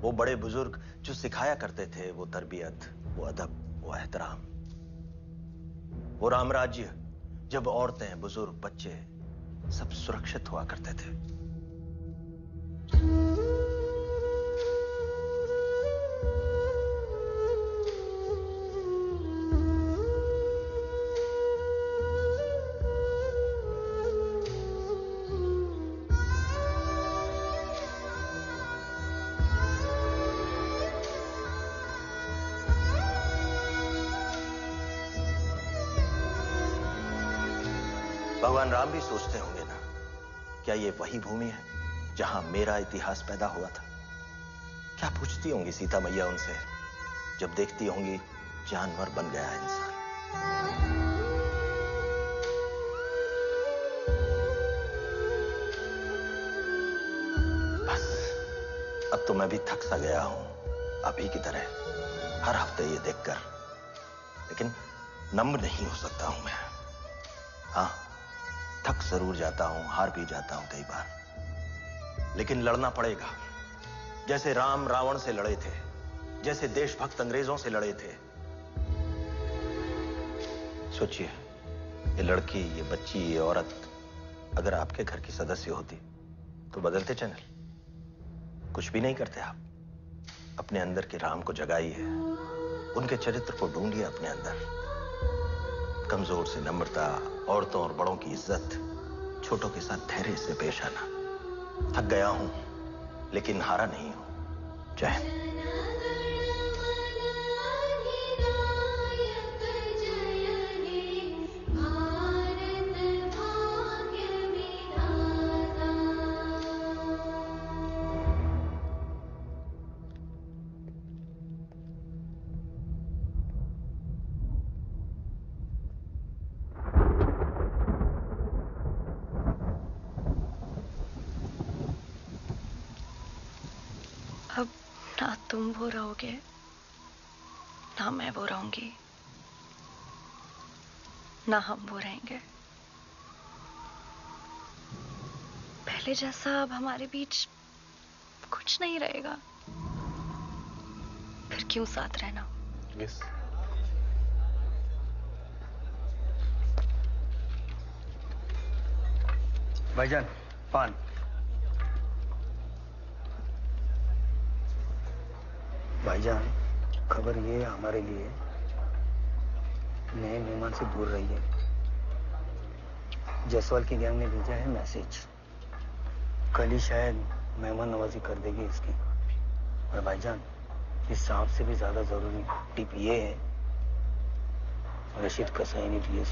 वो बड़े बुज़ुर्ग जो सिखाया करते थे, वो तरबियत, वो अदब, वो एहतराम। वो रामराज्य, जब औरतें, बुज़ुर्ग, बच्चे सब सुरक्षित हुआ करते थे। भगवान राम भी सोचते होंगे ना, क्या ये वही भूमि है जहाँ मेरा इतिहास पैदा हुआ था? क्या पूछती होंगी सीता मैया उनसे, जब देखती होंगी जानवर बन गया है इंसान? बस, अब तो मैं भी थक सा गया हूँ, अभी की तरह, हर हफ़्ते ये देखकर। लेकिन नम्र नहीं हो सकता हूँ मैं। हाँ थक ज़रूर जाता हूँ, हार भी जाता हूँ कई बार। लेकिन लड़ना पड़ेगा। जैसे राम रावण से लड़े थे, जैसे देशभक्त अंग्रेज़ों से लड़े थे। सोचिए, ये लड़की, ये बच्ची, ये औरत अगर आपके घर की सदस्य होती तो बदलते चैनल। कुछ भी नहीं करते आप। अपने अंदर के राम को जगाइए उनके चरित्र को ढूंढिए अपने अंदर। कमज़ोर से नम्रता, औरतों और बड़ों की इज़्ज़त, छोटों के साथ धैर्य से पेश आना। थक गया हूँ, लेकिन हारा नहीं हूँ। चाहे ना तुम वो रहोगे, ना मैं वो रहूँगी, ना हम वो रहेंगे। पहले जैसा अब हमारे बीच कुछ नहीं रहेगा। फिर क्यों साथ रहना? यस भाईजान, पान। भाईजान, खबर ये है हमारे लिए, नए मेहमान से दूर रहिए। जयसवाल की गैंग ने भेजा है मैसेज। कल ही शायद मेहमान नवाजी कर देगी इसकी। और भाईजान, इस सांप से भी ज़्यादा ज़रूरी टिप ये है, रशीद कसाई ने दी है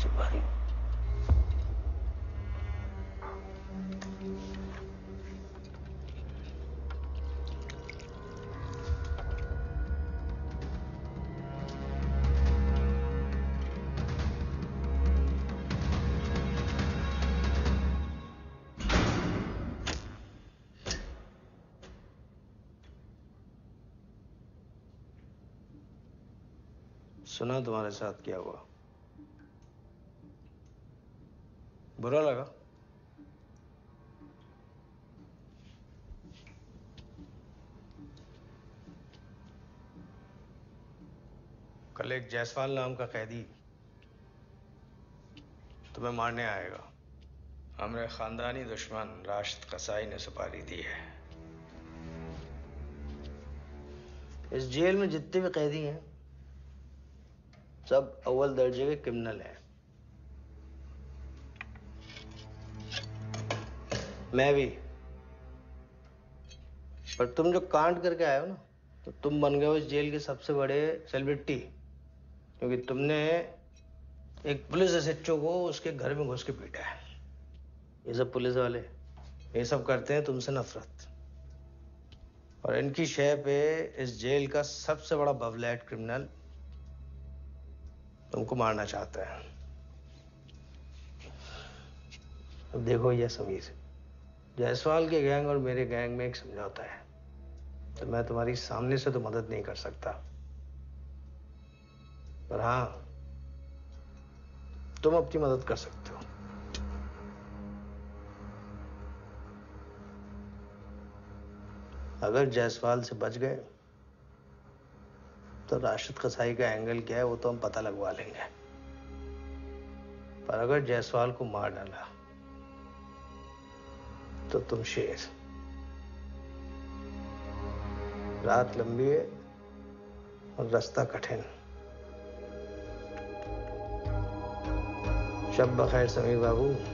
तुम्हारे साथ क्या हुआ? बुरा लगा? कल एक जायसवाल नाम का कैदी तुम्हें मारने आएगा। हमारे खानदानी दुश्मन राशिद कसाई ने सुपारी दी है। इस जेल में जितने भी कैदी हैं सब अव्वल दर्जे के क्रिमिनल हैं। मैं भी। पर तुम जो कांड करके आए हो ना तो तुम बन गए हो इस जेल के सबसे बड़े सेलिब्रिटी क्योंकि तुमने एक पुलिस एसएचओ को उसके घर में घुस के पीटा है। ये सब पुलिस वाले, ये सब करते हैं तुमसे नफरत। और इनकी शय पे इस जेल का सबसे बड़ा बवलैट क्रिमिनल तुमको मारना चाहता है। अब देखो ये समीर, जायसवाल के गैंग और मेरे गैंग में एक समझौता है। तो मैं तुम्हारी सामने से तो मदद नहीं कर सकता। पर हाँ तुम अपनी मदद कर सकते हो। अगर जायसवाल से बच गए तो राशिद कसाई का एंगल क्या है, वो तो हम पता लगवा लेंगे। पर अगर जायसवाल को मार डाला तो तुम शेर। रात लंबी है और रास्ता कठिन। शब बखैर समीर बाबू।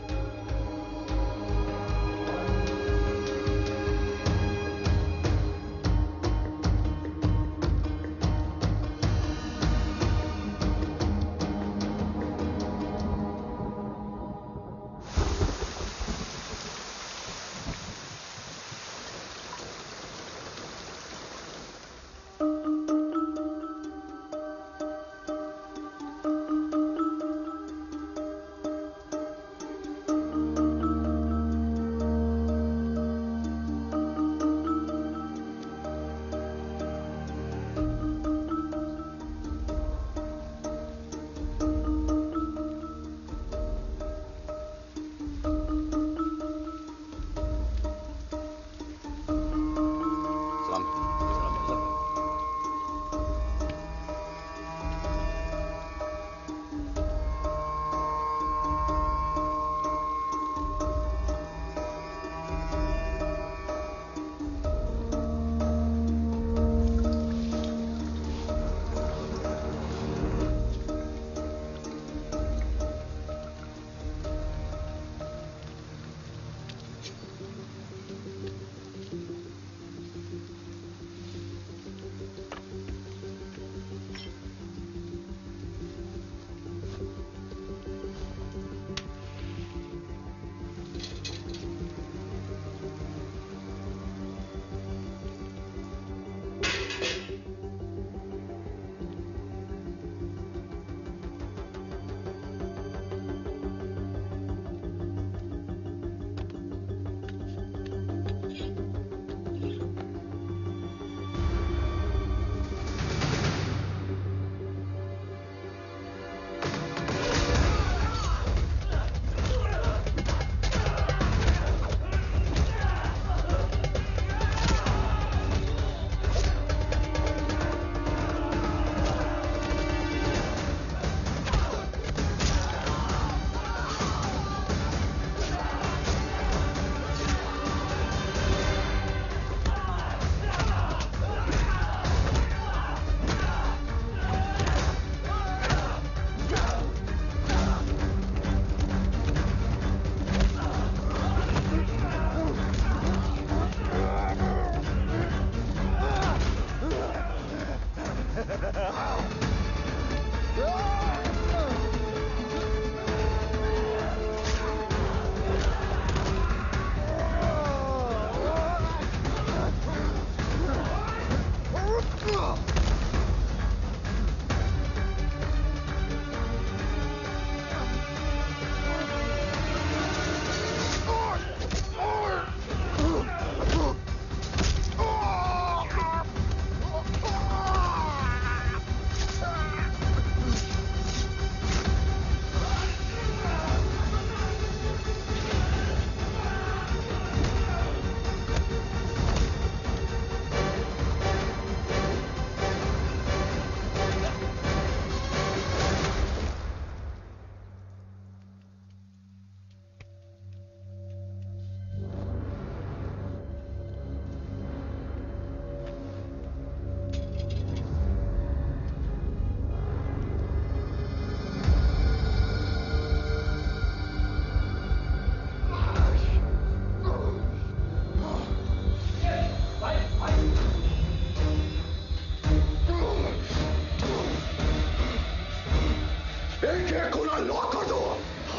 Locker, du!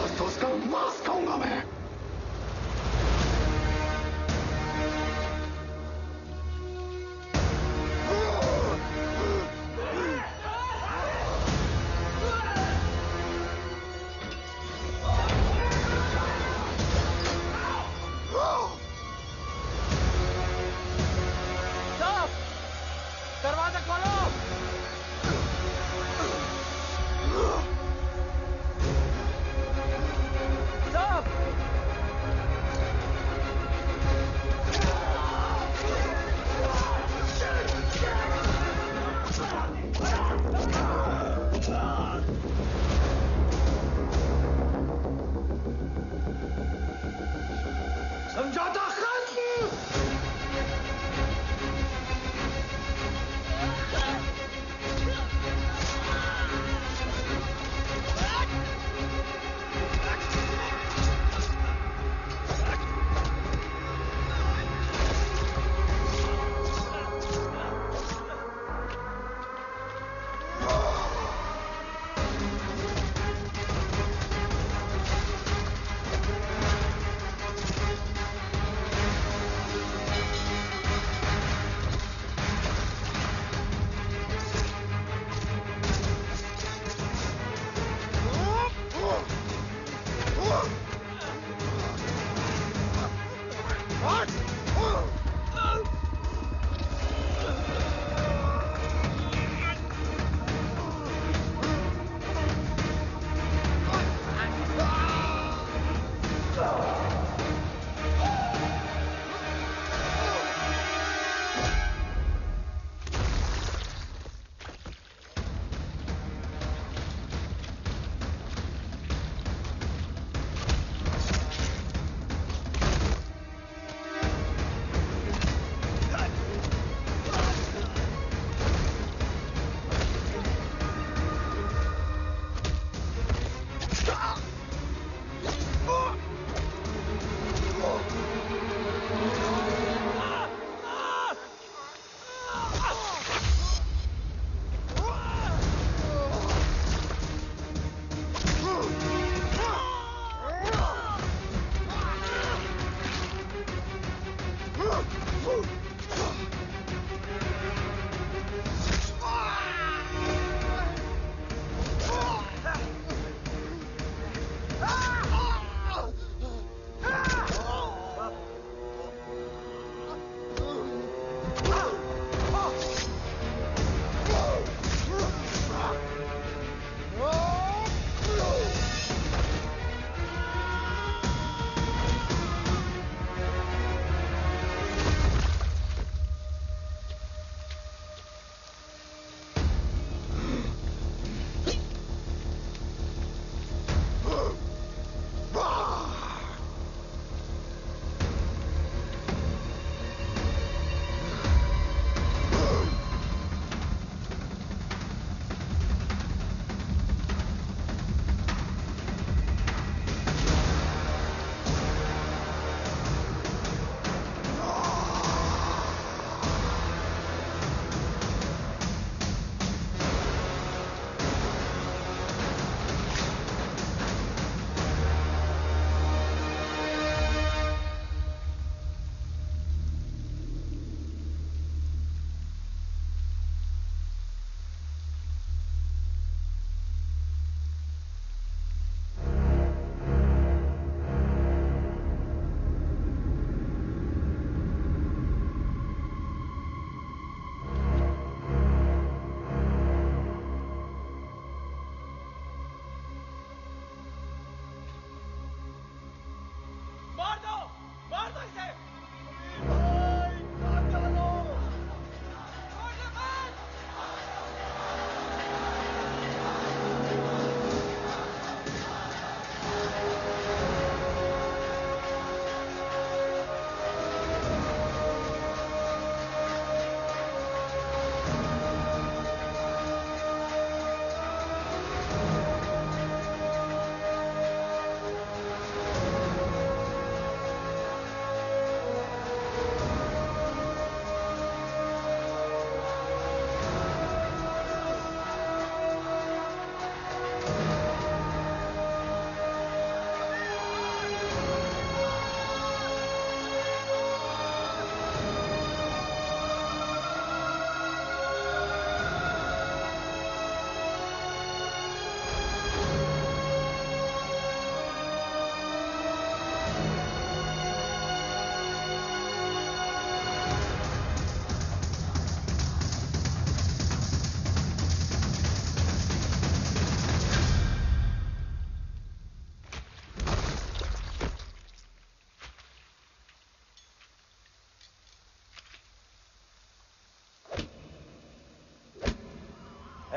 Hast du's gemacht, junger Mann?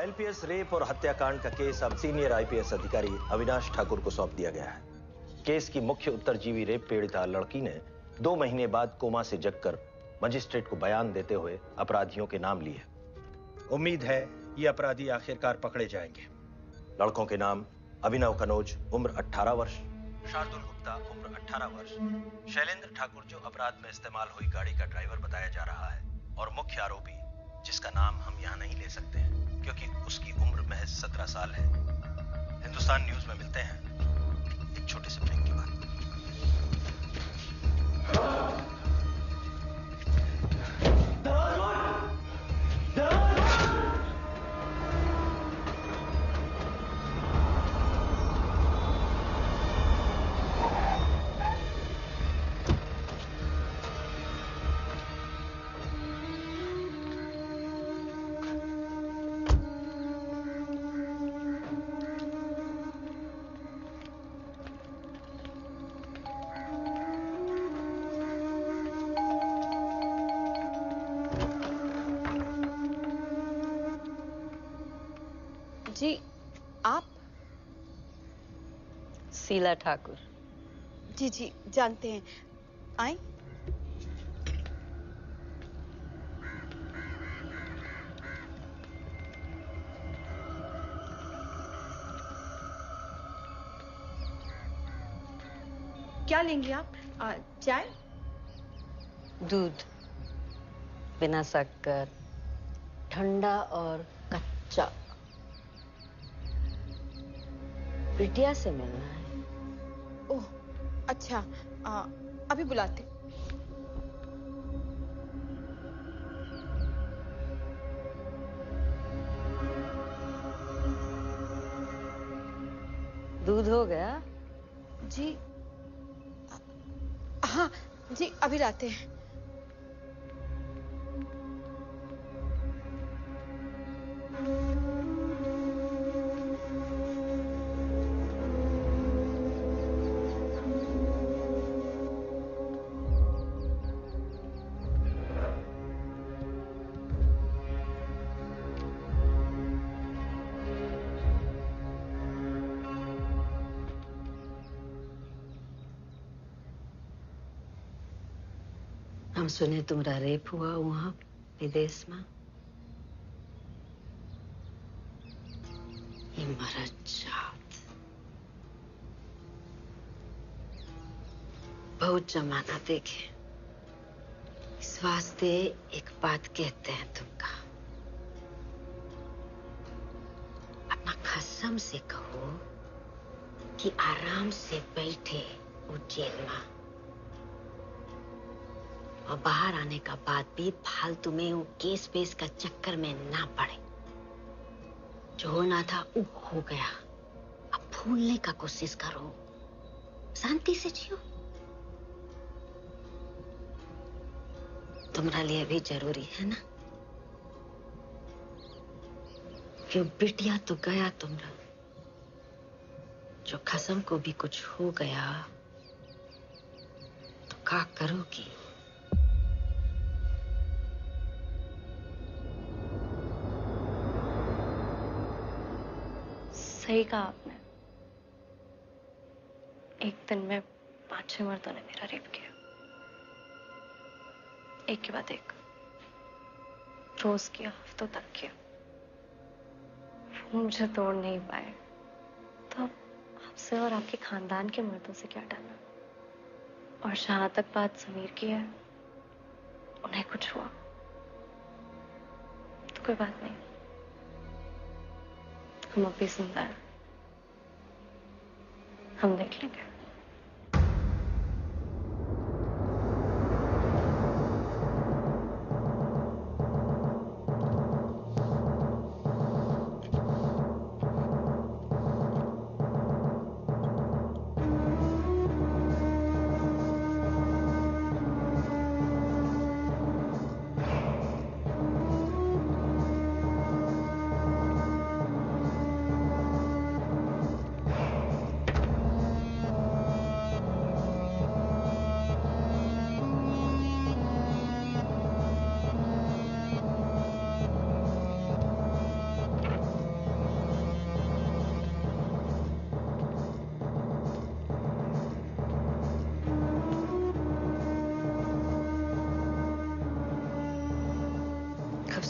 LPS rape और हत्याकांड का केस अब सीनियर आईपीएस अधिकारी अविनाश ठाकुर को सौंप दिया गया है। केस की मुख्य उत्तरजीवी रेप पीड़िता लड़की ने दो महीने बाद कोमा से जगकर मजिस्ट्रेट को बयान देते हुए अपराधियों के नाम लिए। उम्मीद है ये अपराधी आखिरकार पकड़े जाएँगे। लड़कों के नाम अभिनव कनोज, उम्र 18 वर्ष, शार्दुल गुप्ता, उम्र 18 वर्ष, शैलेंद्र ठाकुर जो अपराध में इस्तेमाल हुई गाड़ी का ड्राइवर बताया जा रहा है, और मुख्य आरोपी, जिसका नाम हम यहाँ नहीं ले सकते हैं। क्योंकि उसकी उम्र महज सत्रह साल है। हिंदुस्तान न्यूज़ में मिलते हैं एक छोटे से ब्रेक के बाद। शीला ठाकुर। जी जी जानते हैं। आए। क्या लेंगे आप? आ, चाय? दूध बिना शक्कर ठंडा और कच्चा। बिटिया से मिलना है। अच्छा आ, अभी बुलाते दूध हो गया? जी हाँ जी अभी लाते हैं। सुने तुम्हारा रेप हुआ वहाँ, विदेश में। बहुत जमाना देखे। इस वास्ते एक बात कहते हैं तुमका। अपना कसम से कहो कि आराम से बैठे वो जेल में। और बाहर आने का बाद भी फालतू में वो केस वेस का चक्कर में ना पड़े। जो होना था वो हो गया। अब भूलने का कोशिश करो। शांति से जियो। तुम्हारे लिए भी ज़रूरी है ना? क्यों बिटिया तो गया तुम्हारा जो खसम को भी कुछ हो गया तो का करोगी? सही कहा आपने। एक दिन में पाँच छह मर्दों ने मेरा रेप किया। एक के बाद एक रोज किया, हफ्तों तक किया। मुझे तोड़ नहीं पाए। तो अब आपसे और आपके खानदान के मर्दों से क्या डरना और जहाँ तक बात समीर की है, उन्हें कुछ हुआ? तो कोई बात नहीं। हम अभी ज़िंदा हैं हम देख लेंगे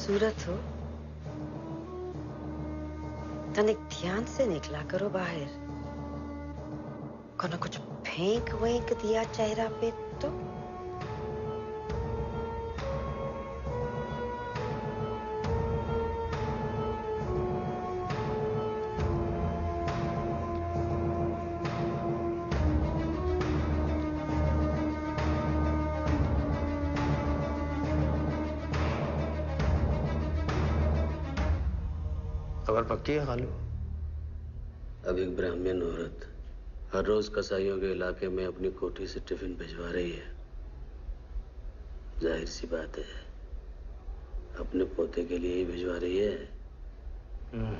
खूबसूरत हो। तनिक ध्यान से निकला करो बाहर। कोनो कुछ फेंक वेंक दिया चेहरा पे तो? पक्की है खालू? अब एक ब्राह्मण औरत हर रोज कसाईयों के इलाके में अपनी कोठी से टिफ़िन भिजवा रही है। ज़ाहिर सी बात है अपने पोते के लिए ही भिजवा रही है। हम्म।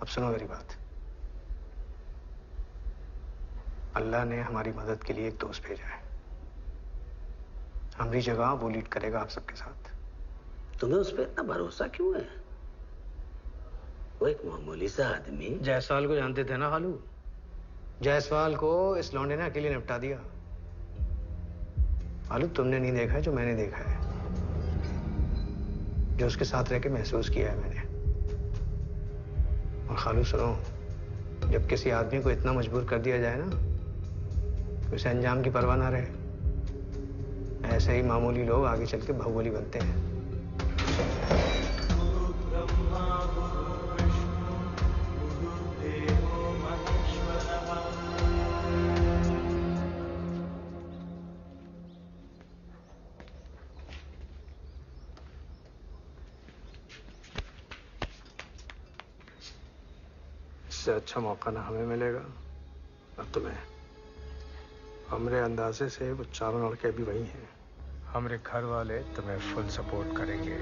अब सुनो मेरी बात। अल्लाह ने हमारी मदद के लिए एक दोस्त भेजा है। हमारी जगह वो लीड करेगा आप सबके साथ। तुम्हें उस पर इतना भरोसा क्यों है? वो एक मामूली सा आदमी। जायसवाल को जानते थे ना खालू जायसवाल को इस लौंडे ने अकेले निपटा दिया। खालू तुमने नहीं देखा है जो मैंने देखा है? जो उसके साथ रह के महसूस किया है मैंने। और खालू सुनो, जब किसी आदमी को इतना मजबूर कर दिया जाए ना तो उसे अंजाम की परवाह ना रहे। ऐसे ही मामूली लोग आगे चल के भगोली बनते हैं। अच्छा मौका ना हमें मिलेगा। ना तुम्हें हमरे अंदाजे से वो चारों लड़के भी वही हैं। हमारे घर वाले तुम्हें फुल सपोर्ट करेंगे।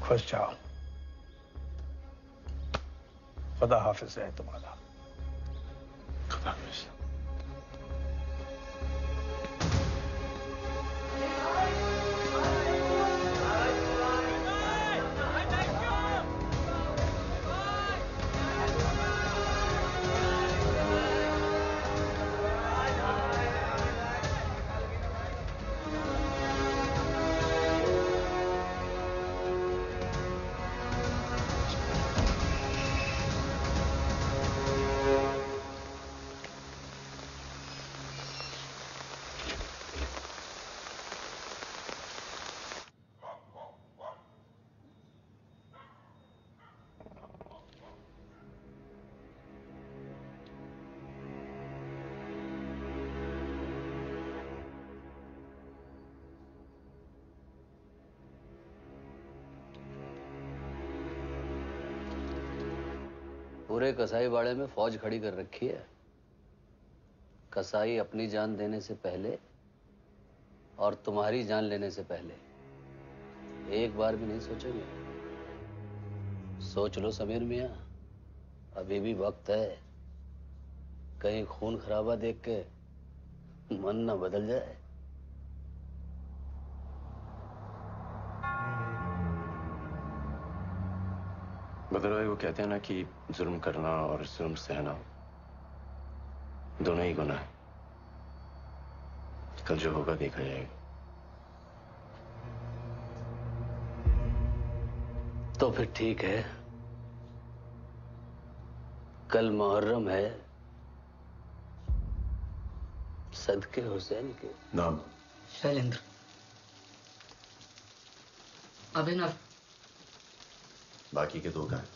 खुश जाओ। खुदा हाफिज है तुम्हारा। खुदा हाफिज। पूरे कसाई बाड़े में फौज खड़ी कर रखी है। कसाई अपनी जान देने से पहले और तुम्हारी जान लेने से पहले। एक बार भी नहीं सोचेंगे। सोच लो समीर मिया, अभी भी वक्त है। कहीं खून खराबा देख के मन ना बदल जाए। भाई वो कहते हैं ना कि जुल्म करना और जुल्म सहना दोनों ही गुना है। कल जो होगा देखा जाएगा। तो फिर ठीक है। कल मुहर्रम है। सदके हुसैन के। नाम? शैलेंद्र। अभिनव। बाकी के दो का है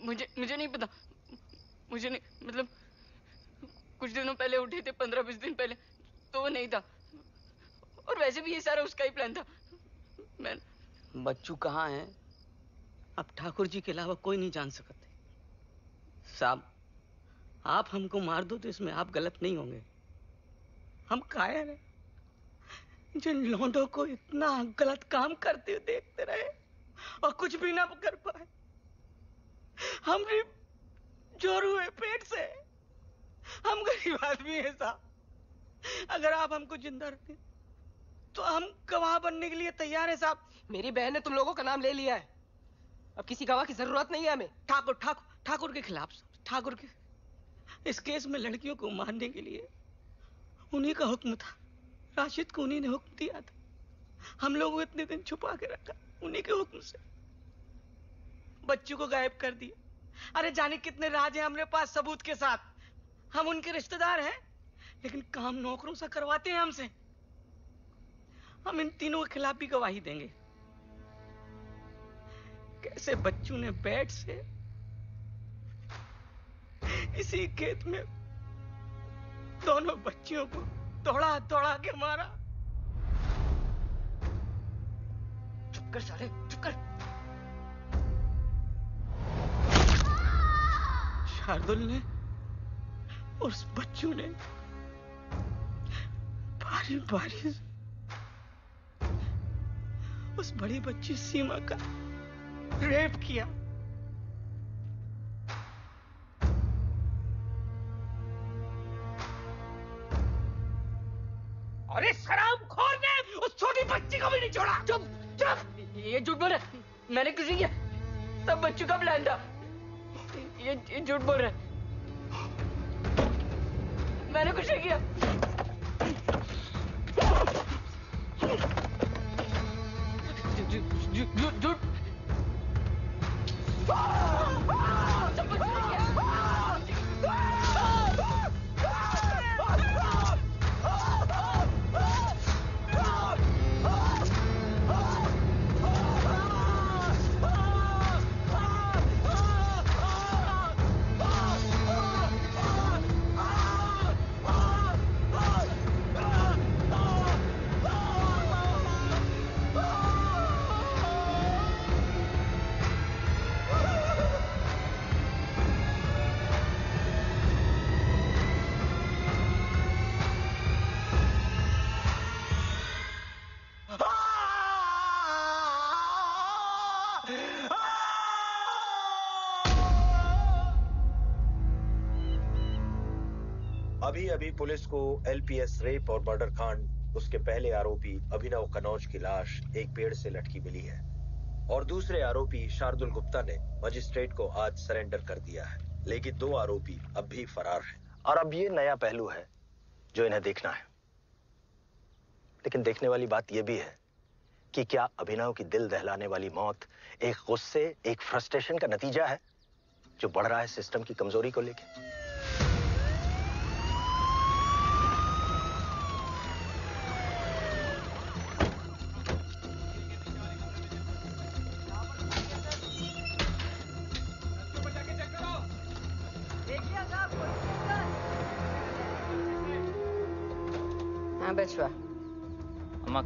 मुझे मुझे नहीं पता। मुझे नहीं मतलब कुछ दिनों पहले उठे थे, पंद्रह बीस दिन पहले तो वो नहीं था। और वैसे भी ये सारा उसका ही प्लान था। मैं बच्चू कहाँ है? अब ठाकुर जी के अलावा कोई नहीं जान सकते। साहब, आप हमको मार दो तो इसमें आप गलत नहीं होंगे। हम कायर हैं। जिन लौंडों को इतना गलत काम करते हुए देखते रहे, और कुछ भी ना कर पाए। हम भी ज़ोर हुए पेट से। हम गरीब आदमी हैं साहब। अगर आप हमको ज़िंदा रखें तो हम गवाह बनने के लिए तैयार हैं साहब। मेरी बहन ने तुम लोगों का नाम ले लिया है। अब किसी गवाह की ज़रूरत नहीं है हमें। ठाकुर ठाकुर ठाकुर के खिलाफ ठाकुर के। इस केस में लड़कियों को मारने के लिए उन्हीं का हुक्म था। राशिद को उन्हीं ने हुक्म दिया था। हम लोगों इतने दिन छुपा के रखा उन्हीं के हुक्म से। बच्चों को गायब कर दिया अरे जाने कितने राज हैं हमारे पास सबूत के साथ। हम उनके रिश्तेदार हैं, लेकिन काम नौकरों से करवाते हैं हमसे। हम इन तीनों के खिलाफ भी गवाही देंगे। कैसे बच्चों ने बैट से इसी खेत में दोनों बच्चियों को दौड़ा दौड़ा के मारा। चुप कर साले, चुप कर। शार्दुल ने उस बच्चों ने बारी बारी उस बड़ी बच्ची सीमा का रेप किया। अरे शराब खोर ने उस छोटी बच्ची को भी नहीं छोड़ा। चुप चुप। ये झूठ बोल मैंने किसी किया। सब बच्चों का प्लान ये, झूठ बोल रहा मैंने कुछ नहीं किया। झूठ अभी अभी पुलिस को एलपीएस रेप और मर्डर कांड, उसके पहले आरोपी अभिनव कनौज की लाश एक पेड़ से लटकी मिली है। और दूसरे आरोपी शार्दुल गुप्ता ने मजिस्ट्रेट को आज सरेंडर कर दिया है। लेकिन दो आरोपी अब भी फरार हैं। और अब ये नया पहलू है जो इन्हें देखना है। लेकिन देखने वाली बात यह भी है कि क्या अभिनव की दिल दहलाने वाली मौत एक गुस्से, एक फ्रस्ट्रेशन का नतीजा है जो बढ़ रहा है सिस्टम की कमज़ोरी को लेकर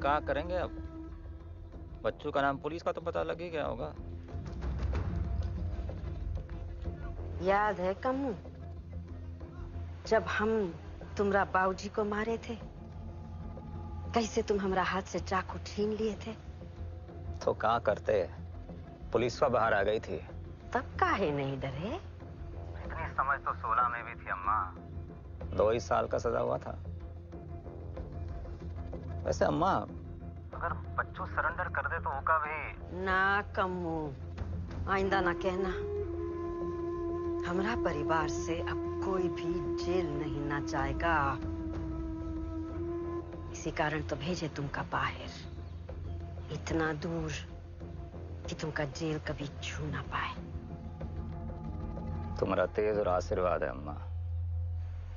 कहा करेंगे अब? बच्चों का नाम पुलिस का तो पता लग ही गया होगा। याद है कमू? जब हम तुम्हारा बाबूजी को मारे थे कैसे तुम हमारा हाथ से चाकू छीन लिए थे? तो कहा करते? पुलिस का बाहर आ गई थी। तब काहे नहीं डरे? इतनी समझ तो सोलह में भी थी अम्मा। दो ही साल का सजा हुआ था। वैसे अम्मा अगर बच्चों सरेंडर कर दे तो होगा भी। ना कमू आइंदा ना कहना। हमारा परिवार से अब कोई भी जेल नहीं ना जाएगा। इसी कारण तो भेजे तुमका बाहर। इतना दूर कि तुमका जेल कभी छू ना पाए। तुम्हारा तेज और आशीर्वाद है अम्मा।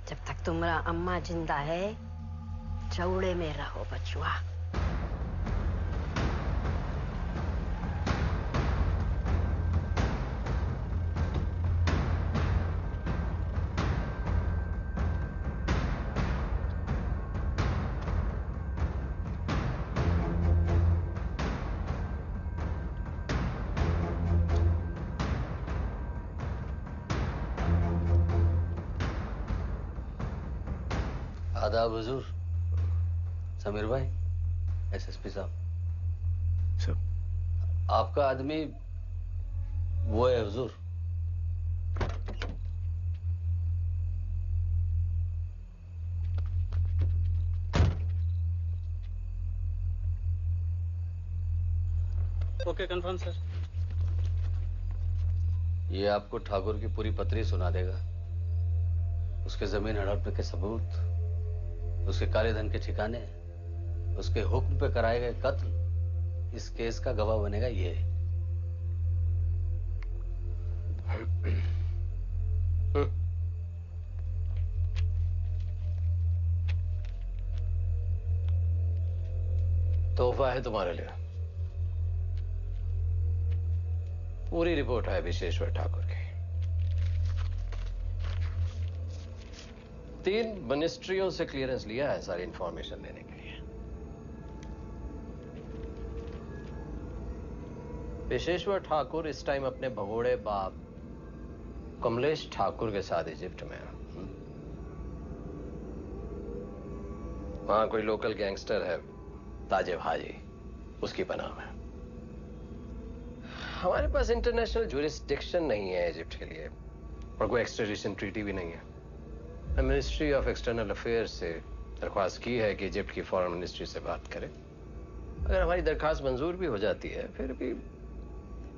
जब तक तुम्हारा अम्मा ज़िंदा है चौड़े में रहो बचुआ आपका आदमी वो है हुजूर। ओके कंफर्म सर ये आपको ठाकुर की पूरी पत्री सुना देगा। उसके ज़मीन हड़पने के सबूत उसके काले धन के ठिकाने उसके हुक्म पे कराए गए कत्ल इस केस का गवाह बनेगा ये। तोहफा है तुम्हारे लिए। पूरी रिपोर्ट है विशेश्वर ठाकुर की। तीन मिनिस्ट्रियों से क्लियरेंस लिया है सारी इंफॉर्मेशन देने के लिए। विशेश्वर ठाकुर इस टाइम अपने भगोड़े बाप कमलेश ठाकुर के साथ इजिप्ट में। वहाँ कोई लोकल गैंगस्टर है, ताजे हाजी उसकी पनाह में। हमारे पास इंटरनेशनल जुरिस्डिक्शन नहीं है इजिप्ट के लिए, और कोई एक्सट्रेडिशन ट्रीटी भी नहीं है। मिनिस्ट्री ऑफ़ एक्सटर्नल अफेयर्स से दरख्वास्त की है कि इजिप्ट की फॉरेन मिनिस्ट्री से बात करें। अगर हमारी दरख्वास्त मंजूर भी हो जाती है, फिर भी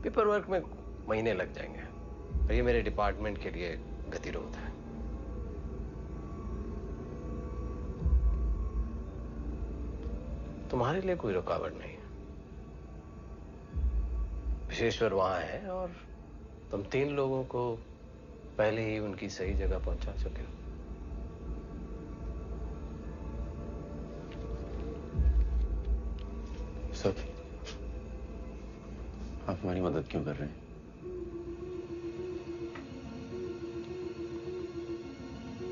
पेपर वर्क में महीने लग जाएँगे। और ये मेरे डिपार्टमेंट के लिए गतिरोध है। तुम्हारे लिए कोई रुकावट नहीं है। विशेश्वर वहाँ है और तुम तीन लोगों को पहले ही उनकी सही जगह पहुँचा चुके हो। सर, आप हमारी मदद क्यों कर रहे हैं?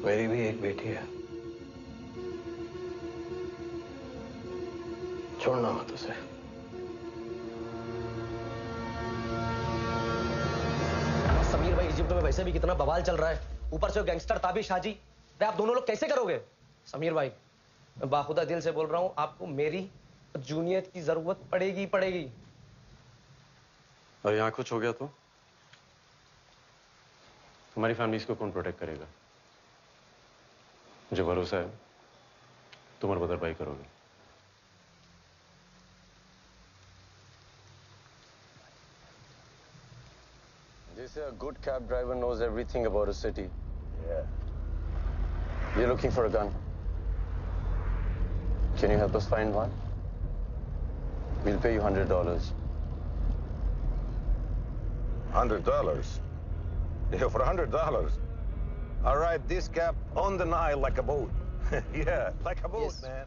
मेरी भी एक बेटी है। छोड़ना मत उसे। समीर भाई इजिप्ट में वैसे भी कितना बवाल चल रहा है। ऊपर से गैंगस्टर ताबिश हाजी वे आप दोनों लोग कैसे करोगे? समीर भाई मैं बाखुदा दिल से बोल रहा हूँ आपको मेरी जूनियत की ज़रूरत पड़ेगी पड़ेगी। और यहाँ कुछ हो गया तो? हमारी फैमिली को कौन प्रोटेक्ट करेगा? मुझे भरोसा है तुम और बदर भाई करोगे They say a good cab driver knows everything about a city. Yeah. We're looking for a gun. Can you help us find one? We'll pay you hundred dollars. Hundred dollars? Yeah, for hundred dollars. I'll ride this cab on the Nile like a boat. yeah, like a boat, man.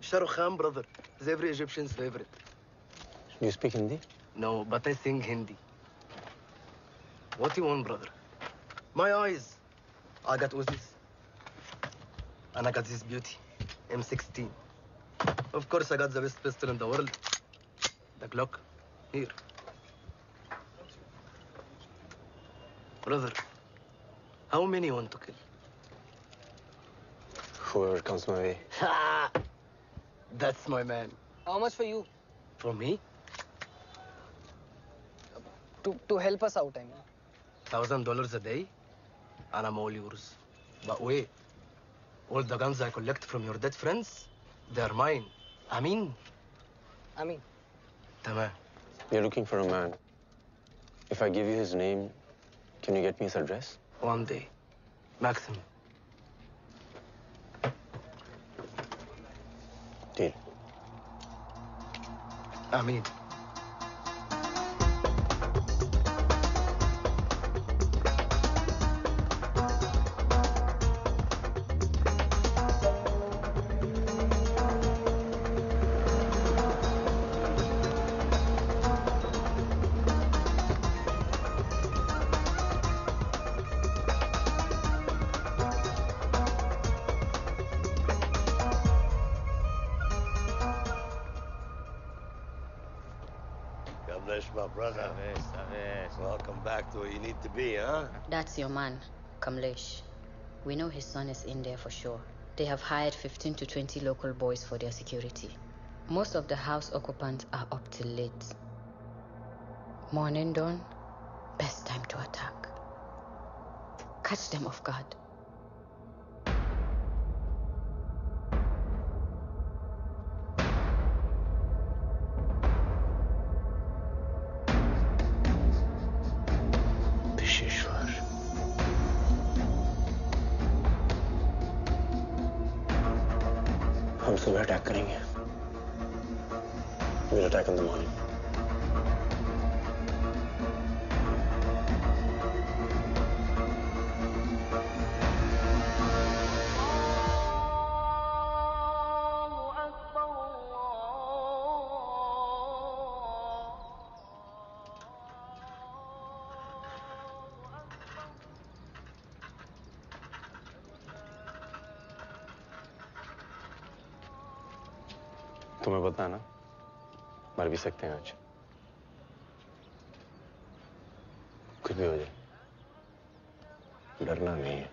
Shahrukh brother is every Egyptian's favorite. You speak Hindi? No, but I sing Hindi. What you want, brother? My eyes. I got Uzis. And I got this beauty. M16. of course, I got the best pistol in the world. The Glock. Here. Brother, how many you want to kill? Whoever comes my way. That's my man. How much for you? For me? To, to help us out, I mean. Thousand dollars a day, and I'm all yours. But wait, all the guns I collect from your dead friends, they're mine. Amin? Amin. Tama. You're looking for a man. If I give you his name, can you get me his address? One day. Maximum. Deal. Amin. Back to where you need to be, huh? That's your man, Kamlesh. We know his son is in there for sure. They have hired 15 to 20 local boys for their security. Most of the house occupants are up till late. Morning dawn, best time to attack. Catch them off guard. भी सकते हैं आज। कुछ भी हो जाए। डरना नहीं है।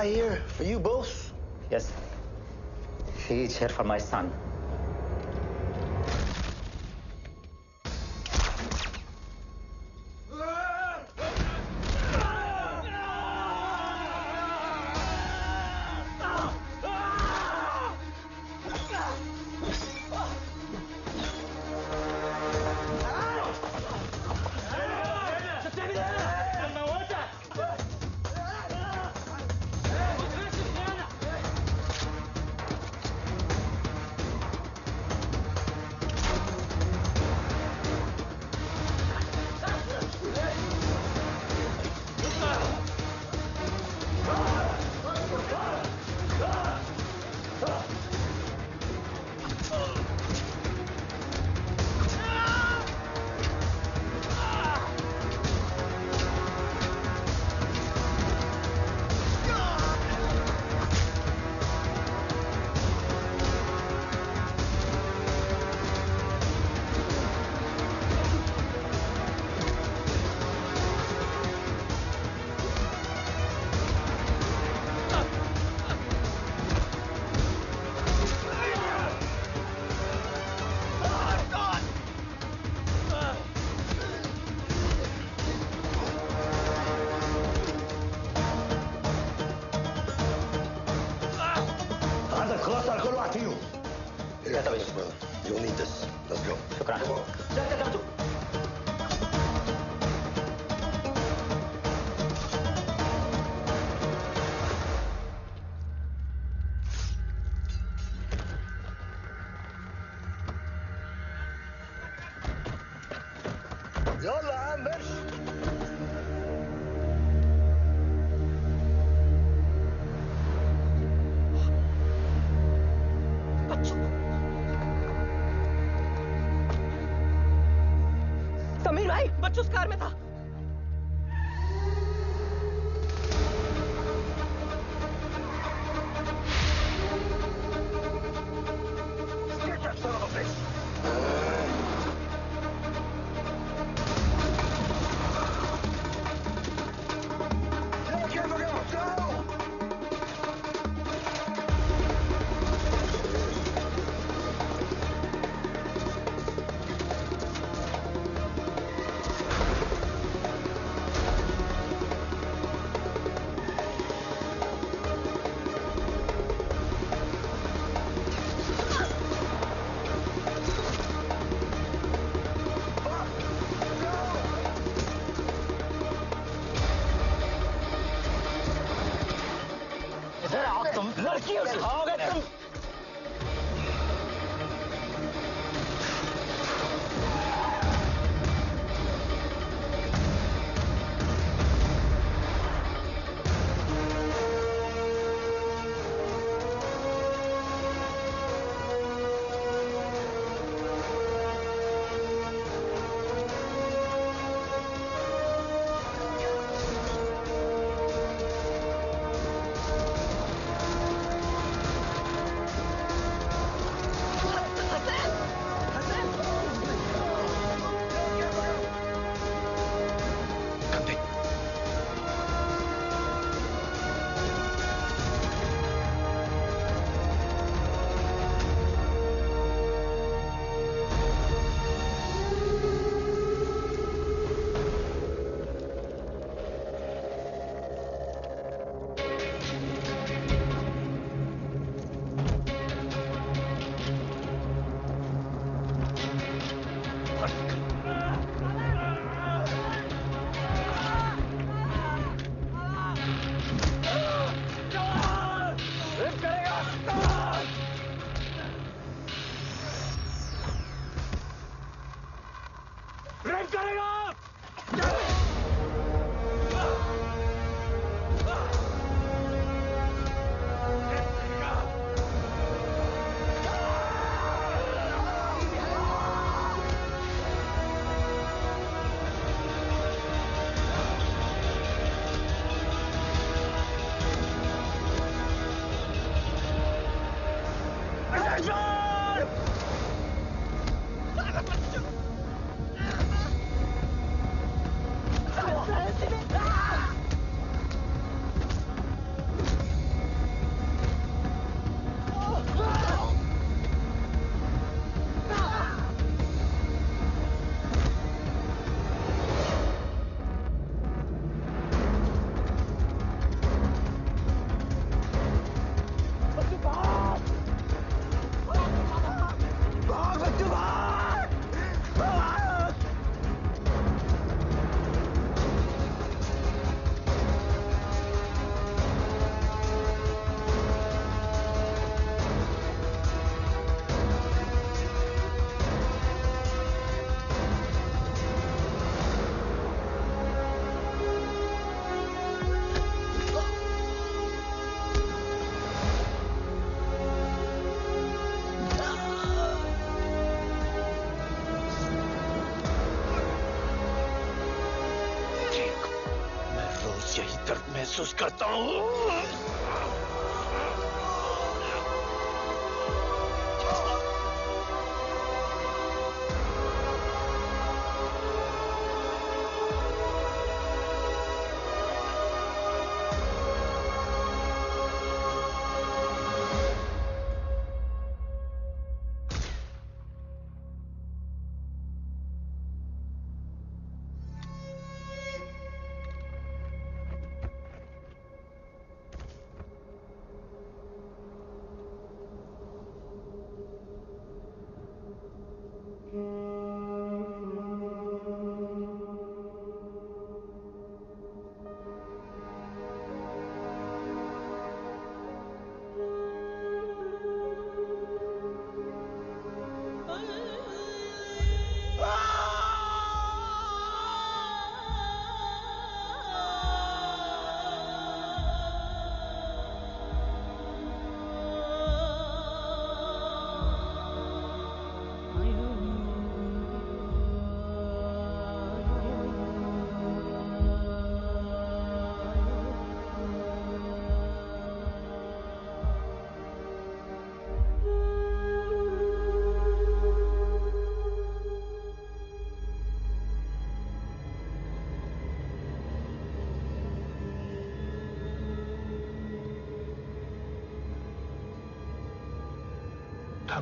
Guy here for you both? Yes. He is here for my son. इधर आओ तुम लड़की उठाओगे तुम महसूस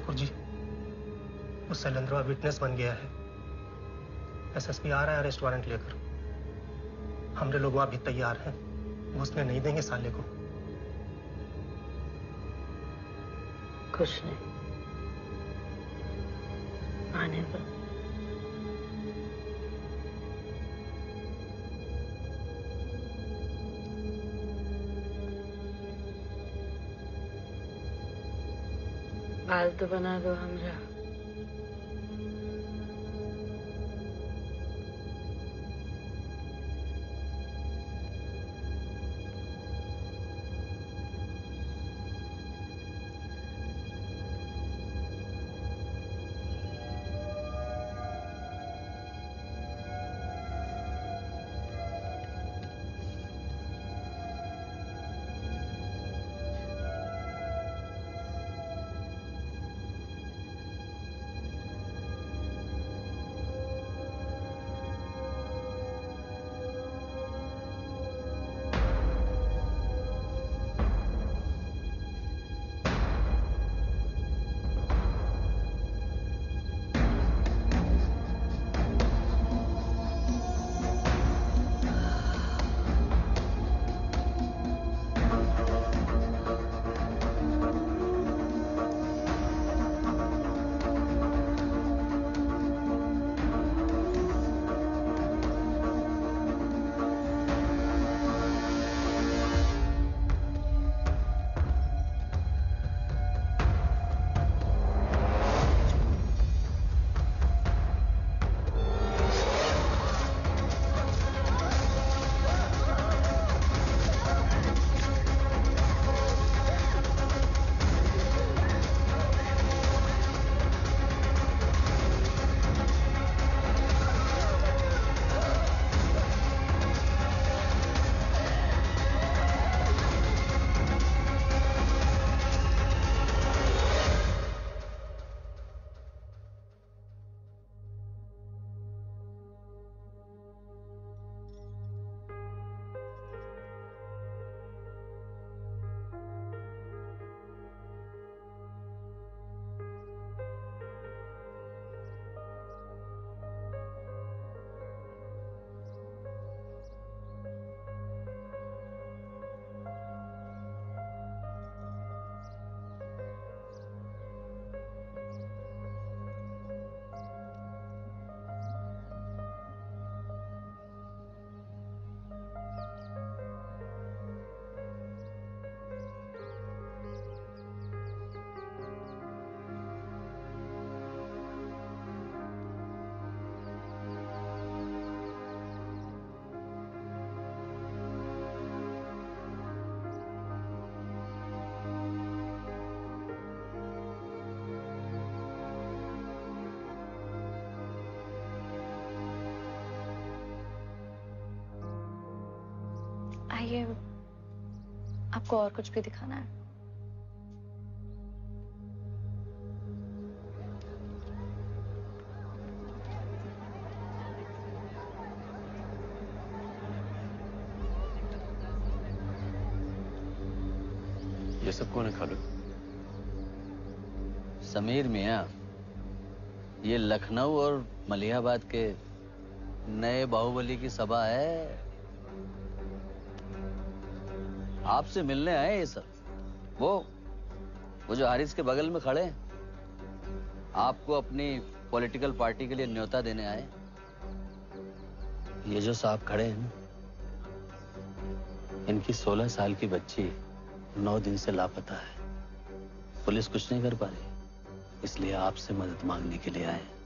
ठाकुर जी। वो शैलेंद्रवा विटनेस बन गया है। एसएसपी आ रहा है अरेस्ट वारंट लेकर। हमरे लोग वहाँ भी तैयार हैं। घुसने नहीं देंगे साले को। कुछ नहीं। तो बना दो हमरा आइए आपको और कुछ भी दिखाना है। ये सब कौन है खालू? समीर मिया ये लखनऊ और मलिहाबाद के नए बाहुबली की सभा है। आपसे मिलने आए ये सब। वो वो जो हारिस के बगल में खड़े हैं आपको अपनी पॉलिटिकल पार्टी के लिए न्योता देने आए ये जो साहब खड़े हैं ना, इनकी 16 साल की बच्ची नौ दिन से लापता है। पुलिस कुछ नहीं कर पा रही इसलिए आपसे मदद मांगने के लिए आए हैं।